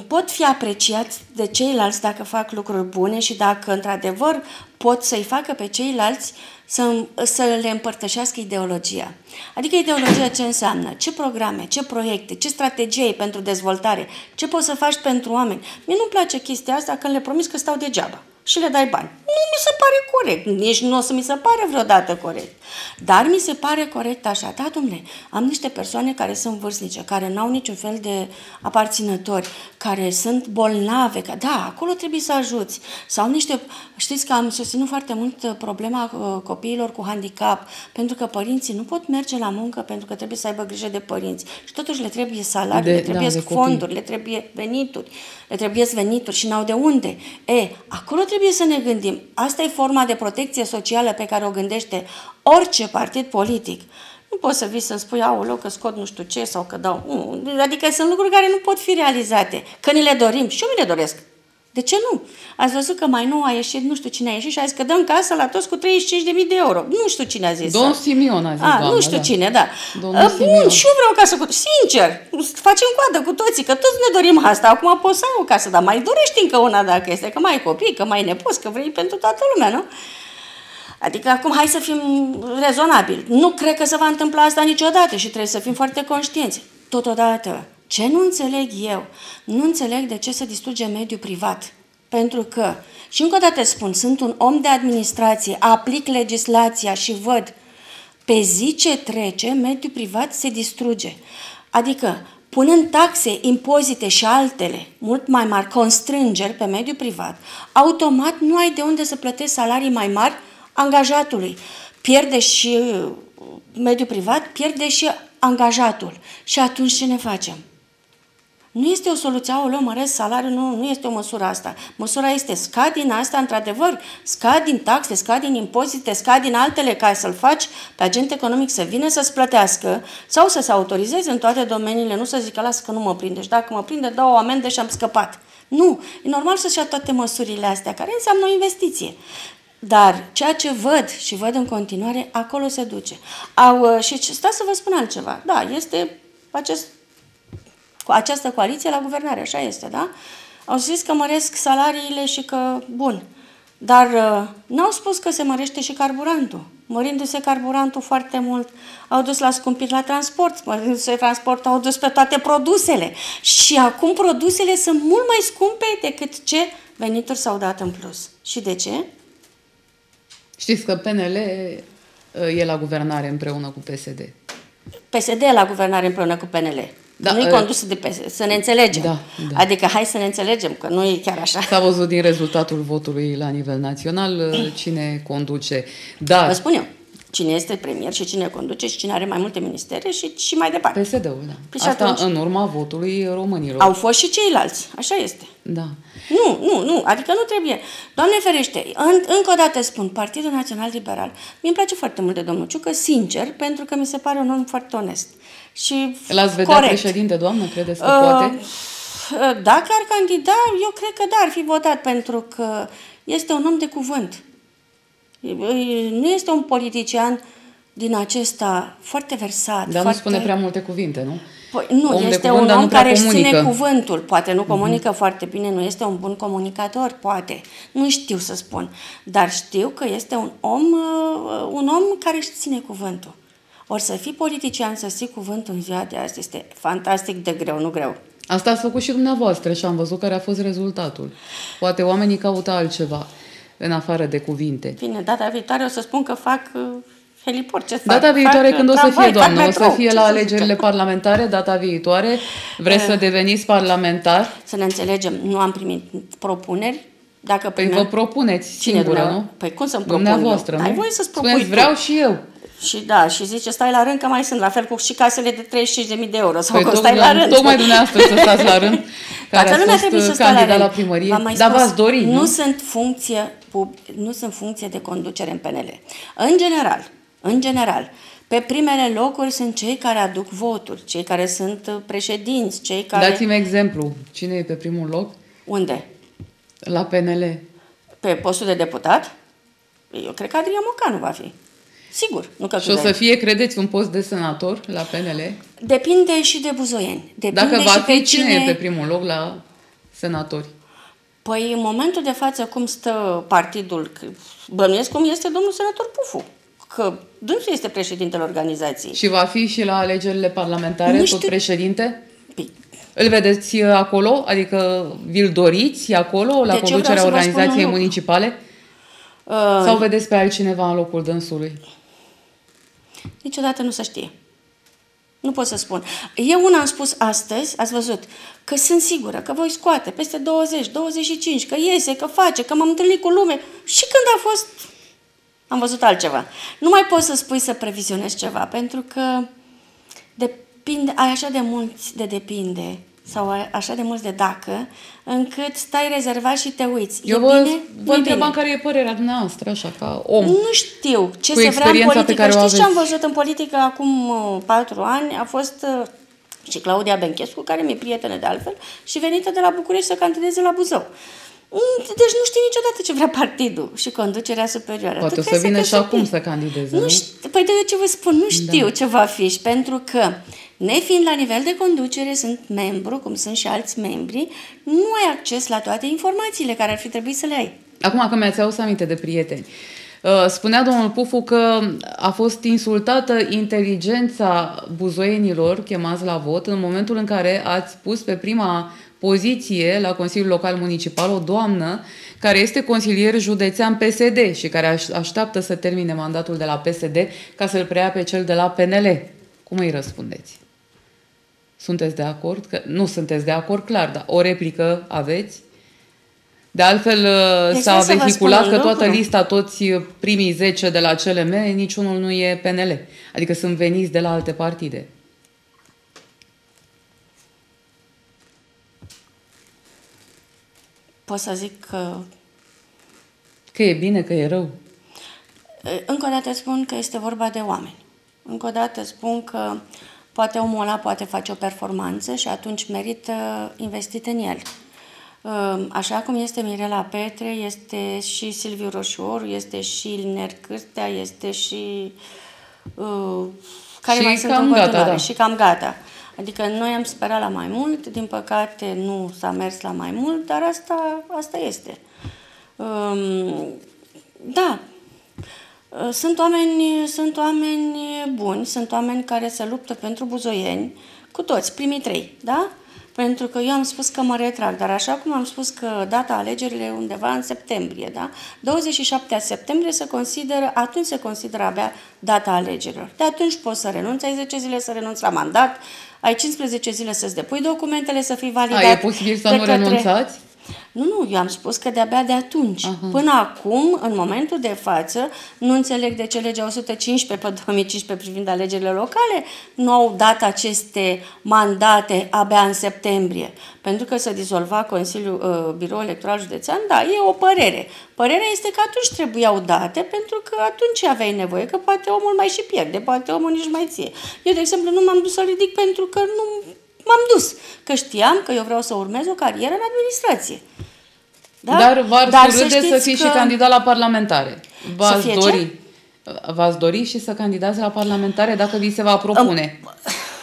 pot fi apreciați de ceilalți dacă fac lucruri bune și dacă într-adevăr pot să-i facă pe ceilalți să, să le împărtășească ideologia. Adică ideologia ce înseamnă, ce programe, ce proiecte, ce strategie pentru dezvoltare, ce poți să faci pentru oameni. Mie nu-mi place chestia asta când le promis că stau degeaba și le dai bani. Nu mi se pare corect, nici nu o să mi se pare vreodată corect. Dar mi se pare corect așa, da, domnule, am niște persoane care sunt vârstnice, care n-au niciun fel de aparținători, care sunt bolnave, că da, acolo trebuie să ajuți. Sau niște, știți că am susținut foarte mult problema uh, copiilor cu handicap, pentru că părinții nu pot merge la muncă pentru că trebuie să aibă grijă de părinți. Și totuși le trebuie salariu, De- le trebuie da, de fonduri, copii. le trebuie venituri, le trebuie venituri și n-au de unde. E, acolo trebuie să ne gândim. Asta e forma de protecție socială pe care o gândește orice partid politic. Nu poți să vii să-mi spui, aoleu, că scot nu știu ce sau că dau... Nu. Adică sunt lucruri care nu pot fi realizate. Că ni le dorim și eu mi le doresc. De ce nu? Ați văzut că mai nou a ieșit, nu știu cine a ieșit și a zis că dăm casă la toți cu 35.000 de euro. Nu știu cine a zis. Domnul asta. Simion a zis, A, doamnă, nu știu da. cine, da. Domnul A, Bun, Simion. și eu vreau o casă cu... Sincer, facem coadă cu toții, că toți ne dorim asta. Acum poți să ai o casă, dar mai dorești încă una dacă este, că mai ai copii, că mai ai nepoți, că vrei pentru toată lumea, nu? Adică acum hai să fim rezonabili. Nu cred că se va întâmpla asta niciodată și trebuie să fim foarte conștienți. Totodată, ce nu înțeleg eu? Nu înțeleg de ce se distruge mediul privat. Pentru că, și încă o dată spun, sunt un om de administrație, aplic legislația și văd pe zi ce trece, mediul privat se distruge. Adică, punând taxe, impozite și altele mult mai mari, constrângeri pe mediul privat, automat nu ai de unde să plătești salarii mai mari angajatului. Pierde și uh, mediul privat, pierde și angajatul. Și atunci ce ne facem? Nu este o soluție, o luăm măresc salariul, nu, nu este o măsură asta. Măsura este scad din asta, într-adevăr, scad din taxe, scad din impozite, scad din altele ca să-l faci pe agent economic să vină să-ți plătească sau să se autorizeze în toate domeniile, nu să zică, lasă că nu mă prinde și dacă mă prinde, dau o amendă și am scăpat. Nu, e normal să-și ia toate măsurile astea, care înseamnă o investiție. Dar ceea ce văd și văd în continuare, acolo se duce. Au, uh, și stați să vă spun altceva. Da, este acest cu această coaliție la guvernare, așa este, da? Au zis că măresc salariile și că, bun, dar uh, n-au spus că se mărește și carburantul. Mărindu-se carburantul foarte mult, au dus la scumpiri la transport, mărindu-se transport, au dus pe toate produsele. Și acum produsele sunt mult mai scumpe decât ce venituri s-au dat în plus. Și de ce? Știți că PNL uh, e la guvernare împreună cu PSD. PSD e la guvernare împreună cu PNL. Da, nu e uh, condusă de PSD, să ne înțelegem. Da, da. Adică hai să ne înțelegem, că nu e chiar așa. S-a văzut din rezultatul votului la nivel național uh, cine conduce. Dar Vă spun eu, cine este premier și cine conduce și cine are mai multe ministere și, și mai departe. PSD-ul, da. Păi și Asta atunci? în urma votului românilor. Au fost și ceilalți, așa este. Da. Nu, nu, nu, adică nu trebuie. Doamne ferește, în, încă o dată spun, Partidul Național Liberal, mi îmi place foarte mult de domnul Ciucă, sincer, pentru că mi se pare un om foarte onest. Și L-ați vedea corect. președinte, doamnă? Credeți că Uh, poate? Dacă ar candida, eu cred că da, ar fi votat, pentru că este un om de cuvânt. Nu este un politician din acesta foarte versat. Dar foarte... nu spune prea multe cuvinte, nu? Păi, nu, om este cuvânt, un om care își comunică. ține cuvântul. Poate nu comunică uh-huh. foarte bine, nu este un bun comunicator, poate. Nu știu să spun. Dar știu că este un om, uh, un om care își ține cuvântul. Ori să fii politician, să ții cuvântul în ziua de azi, este fantastic de greu, nu greu. Asta ați făcut și dumneavoastră și am văzut care a fost rezultatul. Poate oamenii caută altceva în afară de cuvinte. Bine, data viitoare o să spun că fac uh, heliport. Ce Data fac? viitoare fac când o să tramvai, fie, doamnă, fac o să metrou. fie Ce la să alegerile zicem? parlamentare data viitoare, vreți să deveniți parlamentar? Să ne înțelegem, nu am primit propuneri. Dacă Păi până... vă propuneți Cine singură, dumneavoastră? nu? Păi cum să-mi propun Dumneavoastră, eu? nu? Ai voie să-ți propui Spuneți, tu. vreau și eu. Și da, și zice, stai la rând că mai sunt, la fel cu și casele de 35.000 de euro. Sau Păi că tot, stai la rând. tocmai dumneavoastră să stați la rând, care Toată lumea ați trebuie să fost stea la candidat rând. la primărie. V-am mai Dar spus, v-ați dori, nu? nu? sunt funcție, pub- nu sunt funcție de conducere în PNL. În general, în general, pe primele locuri sunt cei care aduc voturi, cei care sunt uh, președinți, cei care... Dați-mi exemplu. Cine e pe primul loc? Unde? La PNL. Pe postul de deputat? Eu cred că Adrian Mocanu va fi. Sigur, nu că Și o tu să de- fie, credeți, un post de senator la PNL? Depinde și de buzoieni. Depinde Dacă va și fi, pe cine e pe primul loc la senatori? Păi în momentul de față cum stă partidul, că bănuiesc cum este domnul senator Pufu, că dânsul este președintele organizației. Și va fi și la alegerile parlamentare Nu tot știu. președinte? Păi, Îl vedeți uh, acolo? Adică vi-l doriți acolo la Deci eu conducerea vreau să vă spun un organizației lucru. municipale? uh, Sau vedeți pe altcineva în locul dânsului? niciodată nu se știe. Nu pot să spun. Eu una am spus astăzi, ați văzut, că sunt sigură că voi scoate peste 20, 25, că iese, că face, că m-am întâlnit cu lume. Și când a fost, am văzut altceva. Nu mai poți să spui să previzionezi ceva, pentru că depinde, ai așa de mulți de depinde sau ai așa de mulți de dacă, încât stai rezervat și te uiți. Eu e vă, bine? vă Nu e întrebam bine. care e părerea dumneavoastră, așa, ca om. Nu știu ce Cu se vrea în experiența pe politică. care o Știți ce am aveți? văzut în politică acum uh, patru ani? A fost uh, și Claudia Benchescu, care mi-e prietenă de altfel, și venită de la București să candideze la Buzău. Mm, Deci nu știi niciodată ce vrea partidul și conducerea superioară. Poate Tu o să trebuie vină te și acum surprinzi. să candideze, Nu nu? știu, păi de ce vă spun, nu știu ce va fi și pentru că nefiind la nivel de conducere, sunt membru, cum sunt și alți membri, nu ai acces la toate informațiile care ar fi trebuit să le ai. Acum că mi-ați auzit aminte de prieteni, uh, spunea domnul Pufu că a fost insultată inteligența buzoienilor chemați la vot în momentul în care ați pus pe prima poziție la Consiliul Local Municipal o doamnă care este consilier județean PSD și care aș- așteaptă să termine mandatul de la PSD ca să-l preia pe cel de la PNL. Cum îi răspundeți? Sunteți de acord? Că nu sunteți de acord, clar, dar o replică aveți? De altfel, Deci s-a să vă vehiculat spun că un toată lucru. lista, toți primii 10 de la CLM, niciunul nu e PNL. Adică sunt veniți de la alte partide. Pot să zic că Că e bine, că e rău. Încă o dată spun că este vorba de oameni. Încă o dată spun că poate omul ăla poate face o performanță și atunci merită investit în el. Așa cum este Mirela Petre, este și Silviu Roșioru, este și Liner Cârstea, este și... Uh, care Și mai sunt cam în gata, continuare, da. și cam gata. Adică noi am sperat la mai mult, din păcate nu s-a mers la mai mult, dar asta, asta este. Um, da, Uh, sunt oameni, sunt oameni buni, sunt oameni care se luptă pentru buzoieni, cu toți, primii trei, da? Pentru că eu am spus că mă retrag, dar așa cum am spus că data alegerile e undeva în septembrie, da? 27 septembrie se consideră, atunci se consideră abia data alegerilor. De atunci poți să renunți, ai 10 zile să renunți la mandat, ai 15 zile să-ți depui documentele, să fii validat. A, e posibil să de nu către- renunțați? Nu, nu, eu am spus că de-abia de atunci. Aha. Până acum, în momentul de față, nu înțeleg de ce legea 115 pe 2015 privind alegerile locale nu au dat aceste mandate abia în septembrie. Pentru că să dizolva Consiliul uh, Birou Electoral Județean, da, e o părere. Părerea este că atunci trebuiau date, pentru că atunci aveai nevoie, că poate omul mai și pierde, poate omul nici mai ție. Eu, de exemplu, nu m-am dus să ridic pentru că nu m-am dus, că știam că eu vreau să urmez o carieră în administrație. Da? Dar v-ar Dar surâde să, știți fii că- și candidat la parlamentare. V-ați fie ce? dori V-ați dori și să candidați la parlamentare dacă vi se va propune?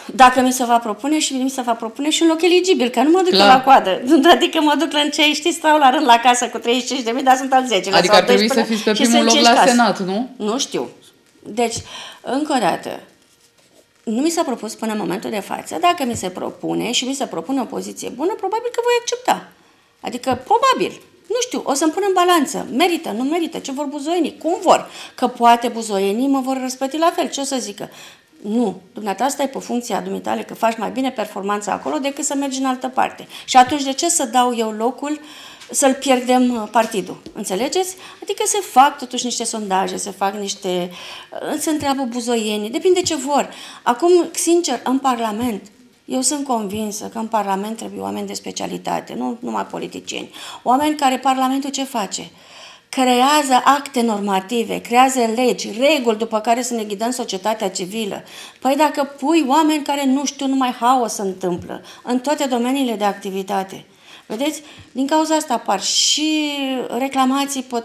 Dacă mi se va propune și mi se va propune și un loc eligibil, că nu mă duc la coadă. Adică mă duc la ce știți, stau la rând la casă cu 35 de mii, dar sunt al 10 Adică ar trebui să fiți pe primul loc la Senat, nu? Nu știu. Deci, încă o dată, nu mi s-a propus până în momentul de față. Dacă mi se propune și mi se propune o poziție bună, probabil că voi accepta. Adică, probabil. Nu știu, o să-mi pun în balanță. Merită, nu merită, ce vor buzoienii, cum vor. Că poate buzoienii mă vor răspăti la fel, ce o să zică. Nu, dumneata asta e pe funcția dumitale că faci mai bine performanța acolo decât să mergi în altă parte. Și atunci de ce să dau eu locul să-l pierdem uh, partidul? Înțelegeți? Adică se fac totuși niște sondaje, se fac niște... Uh, se întreabă buzoienii, depinde ce vor. Acum, sincer, în Parlament, eu sunt convinsă că în Parlament trebuie oameni de specialitate, nu numai politicieni. Oameni care Parlamentul ce face? creează acte normative, creează legi, reguli după care să ne ghidăm societatea civilă. Păi dacă pui oameni care nu știu, numai haos se întâmplă în toate domeniile de activitate. Vedeți? Din cauza asta apar și reclamații pe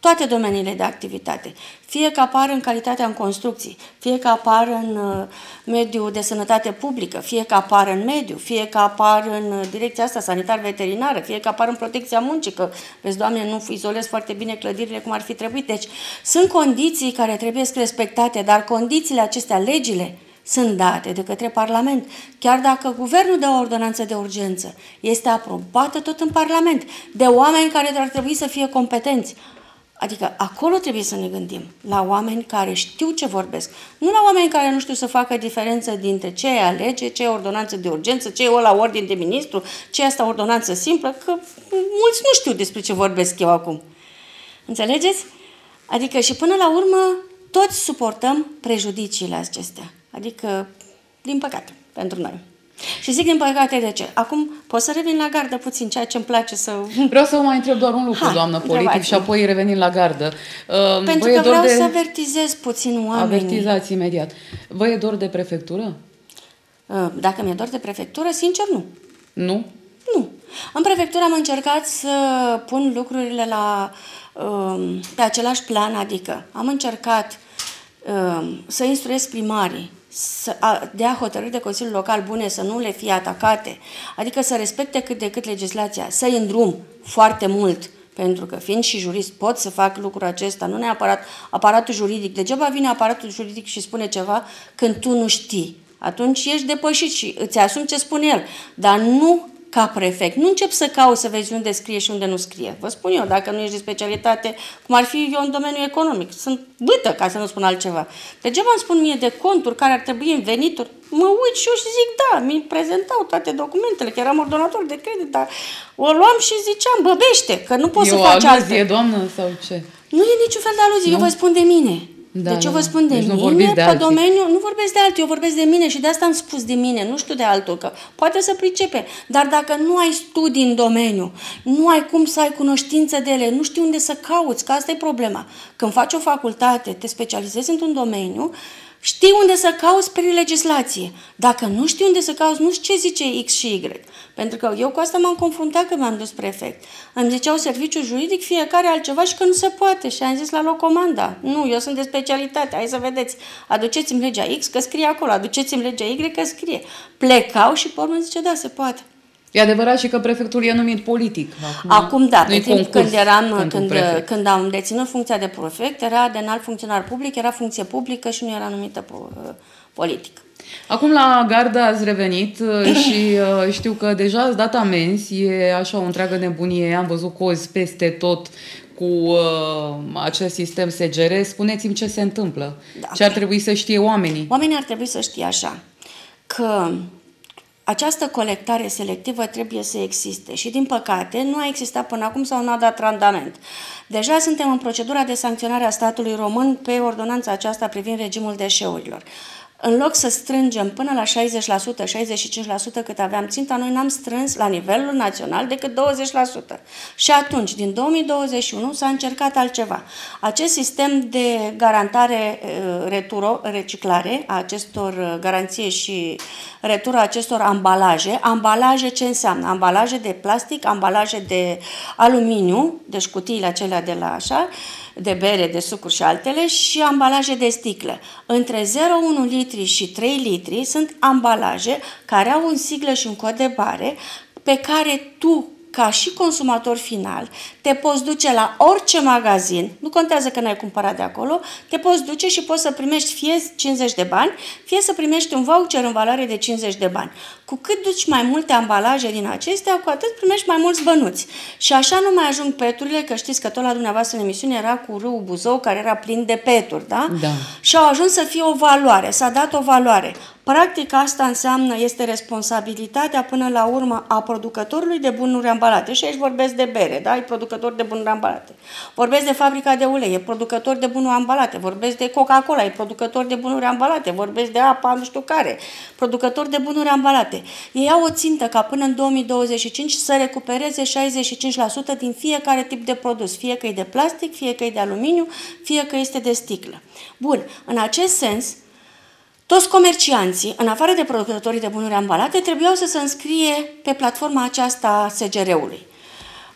toate domeniile de activitate. Fie că apar în calitatea în construcții, fie că apar în uh, mediul de sănătate publică, fie că apar în mediu, fie că apar în uh, direcția asta sanitar-veterinară, fie că apar în protecția muncii, că, vezi, Doamne, nu izolez foarte bine clădirile cum ar fi trebuit. Deci, sunt condiții care trebuie respectate, dar condițiile acestea, legile, sunt date de către Parlament. Chiar dacă guvernul dă o ordonanță de urgență, este aprobată tot în Parlament de oameni care ar trebui să fie competenți. Adică acolo trebuie să ne gândim, la oameni care știu ce vorbesc, nu la oameni care nu știu să facă diferență dintre ce e alege, ce e ordonanță de urgență, ce e o la ordin de ministru, ce e asta ordonanță simplă, că mulți nu știu despre ce vorbesc eu acum. Înțelegeți? Adică și până la urmă toți suportăm prejudiciile acestea. Adică, din păcate, pentru noi. Și zic din păcate de ce. Acum pot să revin la gardă puțin, ceea ce îmi place să... Vreau să vă mai întreb doar un lucru, ha, doamnă politic, și apoi revenim la gardă. Uh, Pentru că vreau de... să avertizez puțin oamenii. Avertizați imediat. Vă e dor de prefectură? Uh, dacă mi-e dor de prefectură, sincer, nu. Nu? Nu. În prefectură am încercat să pun lucrurile la, uh, pe același plan, adică am încercat uh, să instruiesc primarii să dea hotărâri de Consiliul Local bune, să nu le fie atacate, adică să respecte cât de cât legislația, să-i îndrum foarte mult, pentru că fiind și jurist pot să fac lucrul acesta, nu neapărat aparatul juridic. Degeaba vine aparatul juridic și spune ceva când tu nu știi. Atunci ești depășit și îți asumi ce spune el, dar nu ca prefect. Nu încep să cauți să vezi unde scrie și unde nu scrie. Vă spun eu, dacă nu ești de specialitate, cum ar fi eu în domeniul economic. Sunt bâtă, ca să nu spun altceva. Degeaba îmi spun mie de conturi care ar trebui în venituri. Mă uit și eu și zic da, mi prezentau toate documentele, că eram ordonator de credit, dar o luam și ziceam, băbește, că nu poți să faci altfel. doamnă, sau ce? Nu e niciun fel de aluzie, nu? eu vă spun de mine. Da, deci eu vă spun de deci mine, de pe alții. domeniu, nu vorbesc de alții, eu vorbesc de mine și de asta am spus de mine, nu știu de altul, că poate să pricepe, dar dacă nu ai studii în domeniu, nu ai cum să ai cunoștință de ele, nu știi unde să cauți, că asta e problema. Când faci o facultate, te specializezi într-un domeniu, Știi unde să cauți pe legislație. Dacă nu știi unde să cauți, nu știu ce zice X și Y. Pentru că eu cu asta m-am confruntat când m-am dus prefect. Îmi ziceau serviciu juridic, fiecare altceva și că nu se poate. Și am zis la loc comanda. Nu, eu sunt de specialitate, hai să vedeți. Aduceți-mi legea X, că scrie acolo, aduceți-mi legea Y, că scrie. Plecau și pe urmă zice, da, se poate. E adevărat și că prefectul e numit politic. Acum, Acum da, pe timp când, eram, când, când am deținut funcția de prefect, era de înalt funcționar public, era funcție publică și nu era numită politic. Acum la gardă ați revenit uh, și uh, știu că deja ați dat amenzi, e așa o întreagă nebunie, am văzut cozi peste tot cu uh, acest sistem SGR. Spuneți-mi ce se întâmplă, da, ce ar trebui să știe oamenii. Oamenii ar trebui să știe așa, că această colectare selectivă trebuie să existe și, din păcate, nu a existat până acum sau nu a dat randament. Deja suntem în procedura de sancționare a statului român pe ordonanța aceasta privind regimul deșeurilor. În loc să strângem până la 60%, 65% cât aveam ținta, noi n-am strâns la nivelul național decât 20%. Și atunci, din 2021, s-a încercat altceva. Acest sistem de garantare, uh, returo, reciclare a acestor uh, garanție și retură acestor ambalaje. Ambalaje ce înseamnă? Ambalaje de plastic, ambalaje de aluminiu, deci cutiile acelea de la așa, de bere, de sucuri și altele și ambalaje de sticlă. Între 0,1 litri și 3 litri sunt ambalaje care au un siglă și un cod de bare pe care tu ca și consumator final, te poți duce la orice magazin, nu contează că n-ai cumpărat de acolo, te poți duce și poți să primești fie 50 de bani, fie să primești un voucher în valoare de 50 de bani. Cu cât duci mai multe ambalaje din acestea, cu atât primești mai mulți bănuți. Și așa nu mai ajung peturile, că știți că tot la dumneavoastră în emisiune era cu râul Buzău, care era plin de peturi, da? Da. Și au ajuns să fie o valoare, s-a dat o valoare. Practic asta înseamnă, este responsabilitatea până la urmă a producătorului de bunuri ambalate. Și aici vorbesc de bere, da? E producător de bunuri ambalate. Vorbesc de fabrica de ulei, e producător de bunuri ambalate. Vorbesc de Coca-Cola, e producător de bunuri ambalate. Vorbesc de apa, nu știu care, producător de bunuri ambalate. Ei au o țintă ca până în 2025 să recupereze 65% din fiecare tip de produs, fie că e de plastic, fie că e de aluminiu, fie că este de sticlă. Bun, în acest sens, toți comercianții, în afară de producătorii de bunuri ambalate, trebuiau să se înscrie pe platforma aceasta a SGR-ului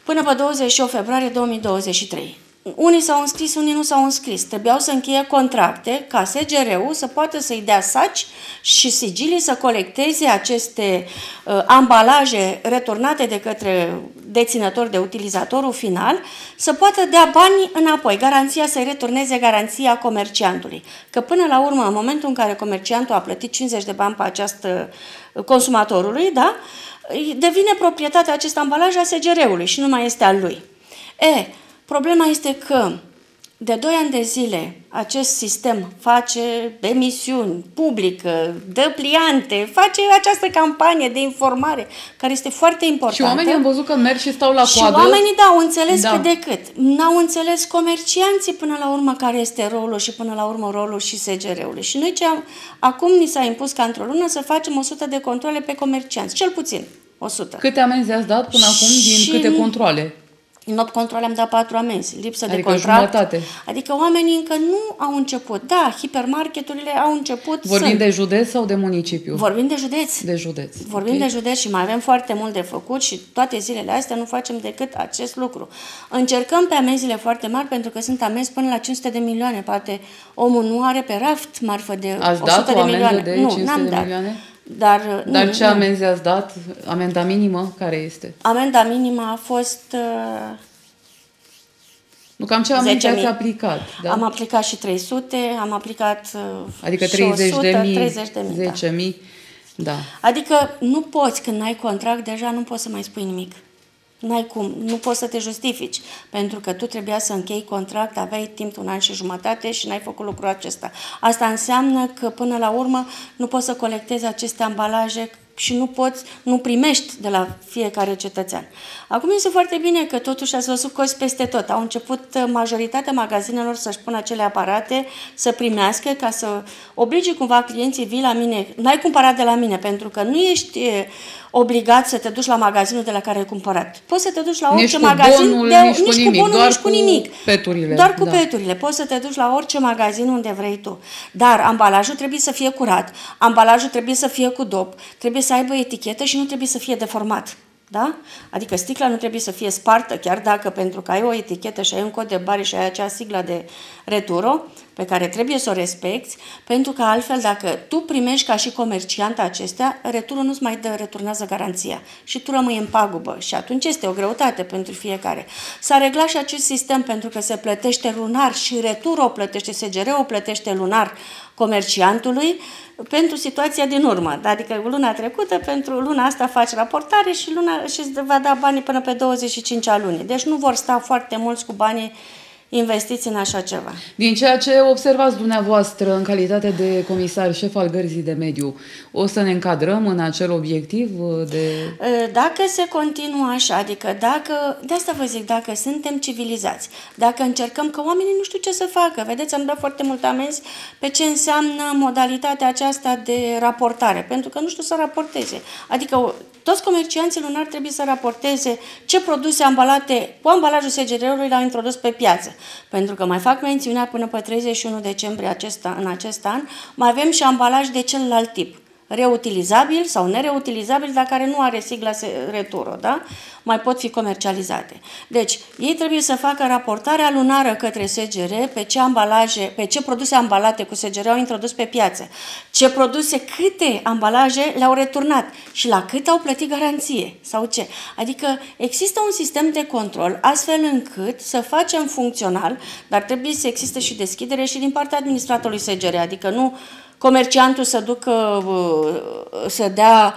până pe 28 februarie 2023. Unii s-au înscris, unii nu s-au înscris. Trebuiau să încheie contracte ca SGR-ul să poată să-i dea saci și sigilii să colecteze aceste uh, ambalaje returnate de către deținător de utilizatorul final, să poată dea bani înapoi, garanția să-i returneze garanția comerciantului. Că până la urmă, în momentul în care comerciantul a plătit 50 de bani pe această uh, consumatorului, da, devine proprietatea acest ambalaj a SGR-ului și nu mai este al lui. E, Problema este că de 2 ani de zile acest sistem face emisiuni publică, dă pliante, face această campanie de informare care este foarte importantă. Și oamenii am văzut că merg și stau la și coadă. Și oamenii, da, au înțeles da. cât de cât. N-au înțeles comercianții până la urmă care este rolul și până la urmă rolul și SGR-ului. Și noi ce am, acum ni s-a impus ca într-o lună să facem 100 de controle pe comercianți, cel puțin 100. Câte amenzi ați dat până acum din și câte controle? În 8 controle am dat 4 amenzi, lipsă adică de contract. Jumătate. Adică oamenii încă nu au început. Da, hipermarketurile au început Vorbim sunt. de județ sau de municipiu? Vorbim de județ. De județ. Vorbim okay. de județ și mai avem foarte mult de făcut și toate zilele astea nu facem decât acest lucru. Încercăm pe amenziile foarte mari pentru că sunt amenzi până la 500 de milioane. Poate omul nu are pe raft marfă de Ați 100 dat de o milioane. de nu, 500 n-am de dat. milioane? Dar, Dar nu, ce nu. amenzi ați dat? Amenda minimă care este? Amenda minimă a fost uh, Nu, cam ce amenzi ați aplicat? Da? Am aplicat și 300, am aplicat uh, Adică și 30 100, de mii, 30 de mii, 10 da. mii. Da. Adică nu poți, când ai contract, deja nu poți să mai spui nimic. N-ai cum, nu poți să te justifici, pentru că tu trebuia să închei contract, aveai timp un an și jumătate și n-ai făcut lucrul acesta. Asta înseamnă că până la urmă nu poți să colectezi aceste ambalaje și nu poți, nu primești de la fiecare cetățean. Acum este foarte bine că totuși ați văzut cozi peste tot. Au început uh, majoritatea magazinelor să-și pună acele aparate, să primească, ca să oblige cumva clienții vii la mine. N-ai cumpărat de la mine, pentru că nu ești uh, obligat să te duci la magazinul de la care ai cumpărat. Poți să te duci la orice nici cu magazin, bonul, de, nici, cu nici nimic, cu bonul, doar nici cu nimic. peturile. Doar cu da. peturile. Poți să te duci la orice magazin unde vrei tu. Dar ambalajul trebuie să fie curat, ambalajul trebuie să fie cu dop, trebuie să aibă etichetă și nu trebuie să fie deformat. Da? Adică sticla nu trebuie să fie spartă, chiar dacă pentru că ai o etichetă și ai un cod de bare și ai acea sigla de returo, pe care trebuie să o respecti, pentru că altfel dacă tu primești ca și comerciant acestea, returul nu-ți mai dă, returnează garanția și tu rămâi în pagubă și atunci este o greutate pentru fiecare. S-a reglat și acest sistem pentru că se plătește lunar și returul o plătește, SGR o plătește lunar comerciantului pentru situația din urmă. Adică luna trecută, pentru luna asta faci raportare și, luna, și îți va da banii până pe 25 a lunii. Deci nu vor sta foarte mulți cu banii investiți în așa ceva. Din ceea ce observați dumneavoastră în calitate de comisar șef al gărzii de mediu, o să ne încadrăm în acel obiectiv de... Dacă se continuă așa, adică dacă, de asta vă zic, dacă suntem civilizați, dacă încercăm că oamenii nu știu ce să facă, vedeți, am dat foarte multe amenzi pe ce înseamnă modalitatea aceasta de raportare, pentru că nu știu să raporteze. Adică toți comercianții lunar trebuie să raporteze ce produse ambalate cu ambalajul SGR-ului l-au introdus pe piață. Pentru că mai fac mențiunea până pe 31 decembrie acesta, în acest an, mai avem și ambalaj de celălalt tip reutilizabil sau nereutilizabil, dar care nu are sigla returo, da? mai pot fi comercializate. Deci, ei trebuie să facă raportarea lunară către SGR pe ce ambalaje, pe ce produse ambalate cu SGR au introdus pe piață, ce produse, câte ambalaje le-au returnat și la cât au plătit garanție sau ce. Adică există un sistem de control astfel încât să facem funcțional, dar trebuie să existe și deschidere și din partea administratorului SGR, adică nu comerciantul să ducă, uh, să dea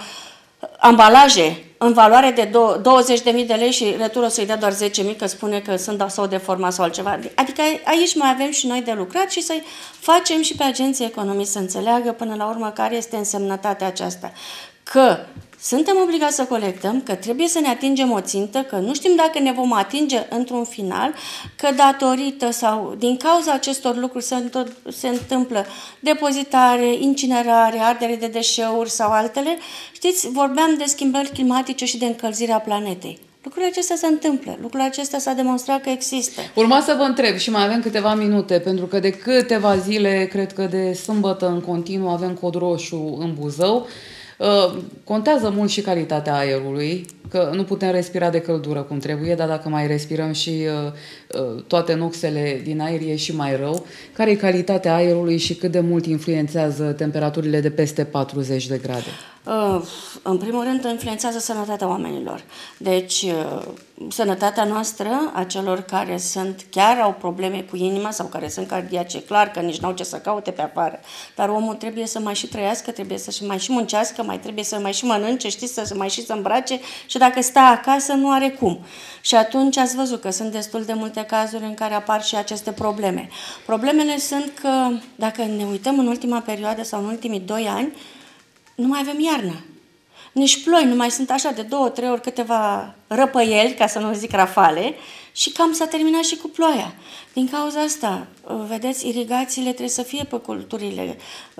ambalaje în valoare de 20.000 de lei și returul să-i dea doar 10.000 că spune că sunt sau deformat sau altceva. Adică aici mai avem și noi de lucrat și să-i facem și pe agenții economii să înțeleagă până la urmă care este însemnătatea aceasta. Că suntem obligați să colectăm, că trebuie să ne atingem o țintă, că nu știm dacă ne vom atinge într-un final, că datorită sau din cauza acestor lucruri se, se întâmplă depozitare, incinerare, ardere de deșeuri sau altele. Știți, vorbeam de schimbări climatice și de încălzirea planetei. Lucrurile acestea se întâmplă, lucrurile acestea s-a demonstrat că există. Urma să vă întreb și mai avem câteva minute, pentru că de câteva zile, cred că de sâmbătă în continuu, avem cod roșu în Buzău. Uh, contează mult și calitatea aerului, că nu putem respira de căldură cum trebuie, dar dacă mai respirăm și uh, uh, toate noxele din aer e și mai rău. Care e calitatea aerului și cât de mult influențează temperaturile de peste 40 de grade? Uh, în primul rând, influențează sănătatea oamenilor. Deci, uh, sănătatea noastră, a celor care sunt chiar au probleme cu inima sau care sunt cardiace, clar că nici n-au ce să caute pe afară, dar omul trebuie să mai și trăiască, trebuie să mai și muncească, mai trebuie să mai și mănânce, știți, să mai și să îmbrace și dacă stă acasă nu are cum. Și atunci ați văzut că sunt destul de multe cazuri în care apar și aceste probleme. Problemele sunt că, dacă ne uităm în ultima perioadă sau în ultimii doi ani, nu mai avem iarnă. Nici ploi, nu mai sunt așa de două, trei ori câteva răpăieli, ca să nu zic rafale, și cam s-a terminat și cu ploaia. Din cauza asta, vedeți, irigațiile trebuie să fie pe culturile,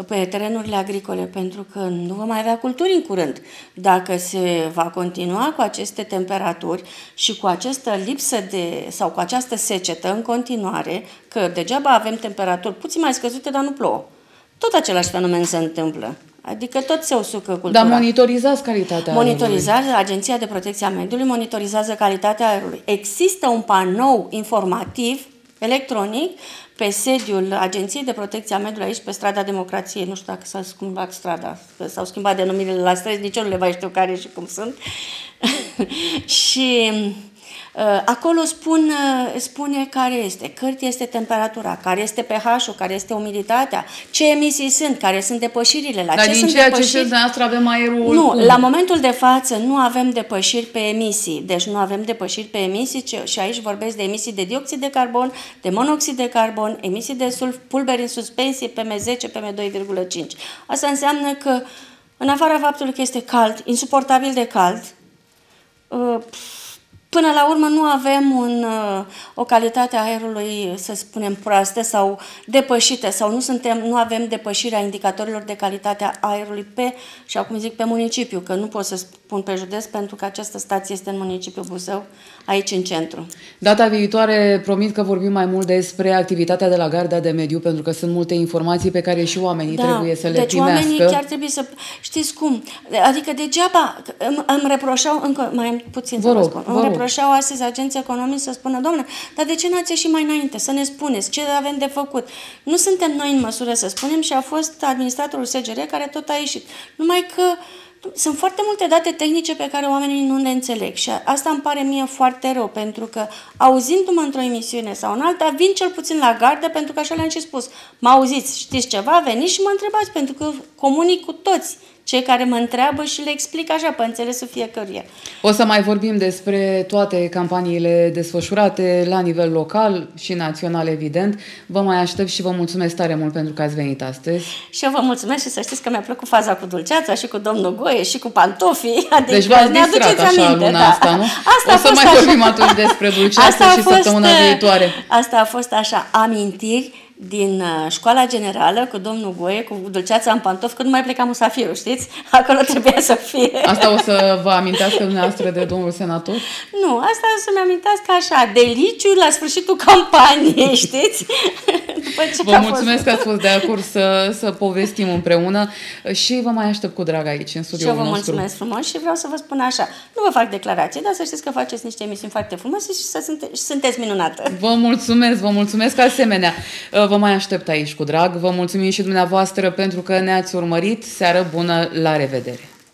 pe terenurile agricole, pentru că nu vom mai avea culturi în curând. Dacă se va continua cu aceste temperaturi și cu această lipsă de, sau cu această secetă în continuare, că degeaba avem temperaturi puțin mai scăzute, dar nu plouă. Tot același fenomen se întâmplă. Adică tot se usucă cultura. Dar monitorizați calitatea Monitorizează, aerului. Agenția de Protecție a Mediului monitorizează calitatea aerului. Există un panou informativ electronic pe sediul Agenției de Protecție a Mediului aici pe strada Democrației. Nu știu dacă s-a schimbat strada, s-au schimbat denumirile la străzi, nici eu nu le mai știu care și cum sunt. și Uh, acolo spun, uh, spune care este, cât este temperatura, care este pH-ul, care este umiditatea, ce emisii sunt, care sunt depășirile, la Dar ce din sunt ceea depășiri. ce dumneavoastră avem aerul... Nu, cum? la momentul de față nu avem depășiri pe emisii, deci nu avem depășiri pe emisii și aici vorbesc de emisii de dioxid de carbon, de monoxid de carbon, emisii de sulf, pulberi în suspensie, PM10, PM2,5. Asta înseamnă că, în afara faptului că este cald, insuportabil de cald, uh, Până la urmă nu avem un, uh, o calitate a aerului, să spunem, proastă sau depășită sau nu, suntem, nu avem depășirea indicatorilor de calitate a aerului pe, și acum zic pe municipiu, că nu pot să spun pe județ pentru că această stație este în municipiul Buzău, aici în centru. Data viitoare promit că vorbim mai mult despre activitatea de la Garda de Mediu, pentru că sunt multe informații pe care și oamenii da, trebuie să le deci primească. oamenii chiar trebuie să... Știți cum? Adică degeaba îmi, îmi reproșau, încă mai am puțin vă să rog, vă spun, vă îmi rog. Reproșau astăzi agenții economici să spună, domnule, dar de ce n-ați ieșit mai înainte? Să ne spuneți ce avem de făcut. Nu suntem noi în măsură să spunem și a fost administratorul SGR care tot a ieșit. Numai că sunt foarte multe date tehnice pe care oamenii nu le înțeleg și asta îmi pare mie foarte rău, pentru că auzindu-mă într-o emisiune sau în alta, vin cel puțin la gardă, pentru că așa le-am și spus. Mă auziți, știți ceva, veniți și mă întrebați, pentru că comunic cu toți cei care mă întreabă și le explic așa pe înțelesul fiecăruia. O să mai vorbim despre toate campaniile desfășurate la nivel local și național, evident. Vă mai aștept și vă mulțumesc tare mult pentru că ați venit astăzi. Și eu vă mulțumesc și să știți că mi-a plăcut faza cu dulceața și cu domnul Goie și cu pantofii. Adică deci v-ați distrat așa aminte, luna da. asta, nu? Asta o să mai așa. vorbim atunci despre dulceața și fost, săptămâna viitoare. Asta a fost așa, amintiri din uh, școala generală cu domnul Goie, cu dulceața în pantof, că nu mai pleca musafirul, știți? Acolo trebuia să fie. Asta o să vă amintească dumneavoastră de domnul senator? Nu, asta o să-mi amintească așa, deliciu la sfârșitul campaniei, știți? După ce vă mulțumesc fost... că ați fost de acord să, să povestim împreună și vă mai aștept cu drag aici, în studioul nostru. Și vă mulțumesc frumos și vreau să vă spun așa, nu vă fac declarații, dar să știți că faceți niște emisiuni foarte frumoase și să sunte, și sunteți minunată. Vă mulțumesc, vă mulțumesc asemenea. Vă mai aștept aici cu drag. Vă mulțumim și dumneavoastră pentru că ne-ați urmărit. Seară bună, la revedere!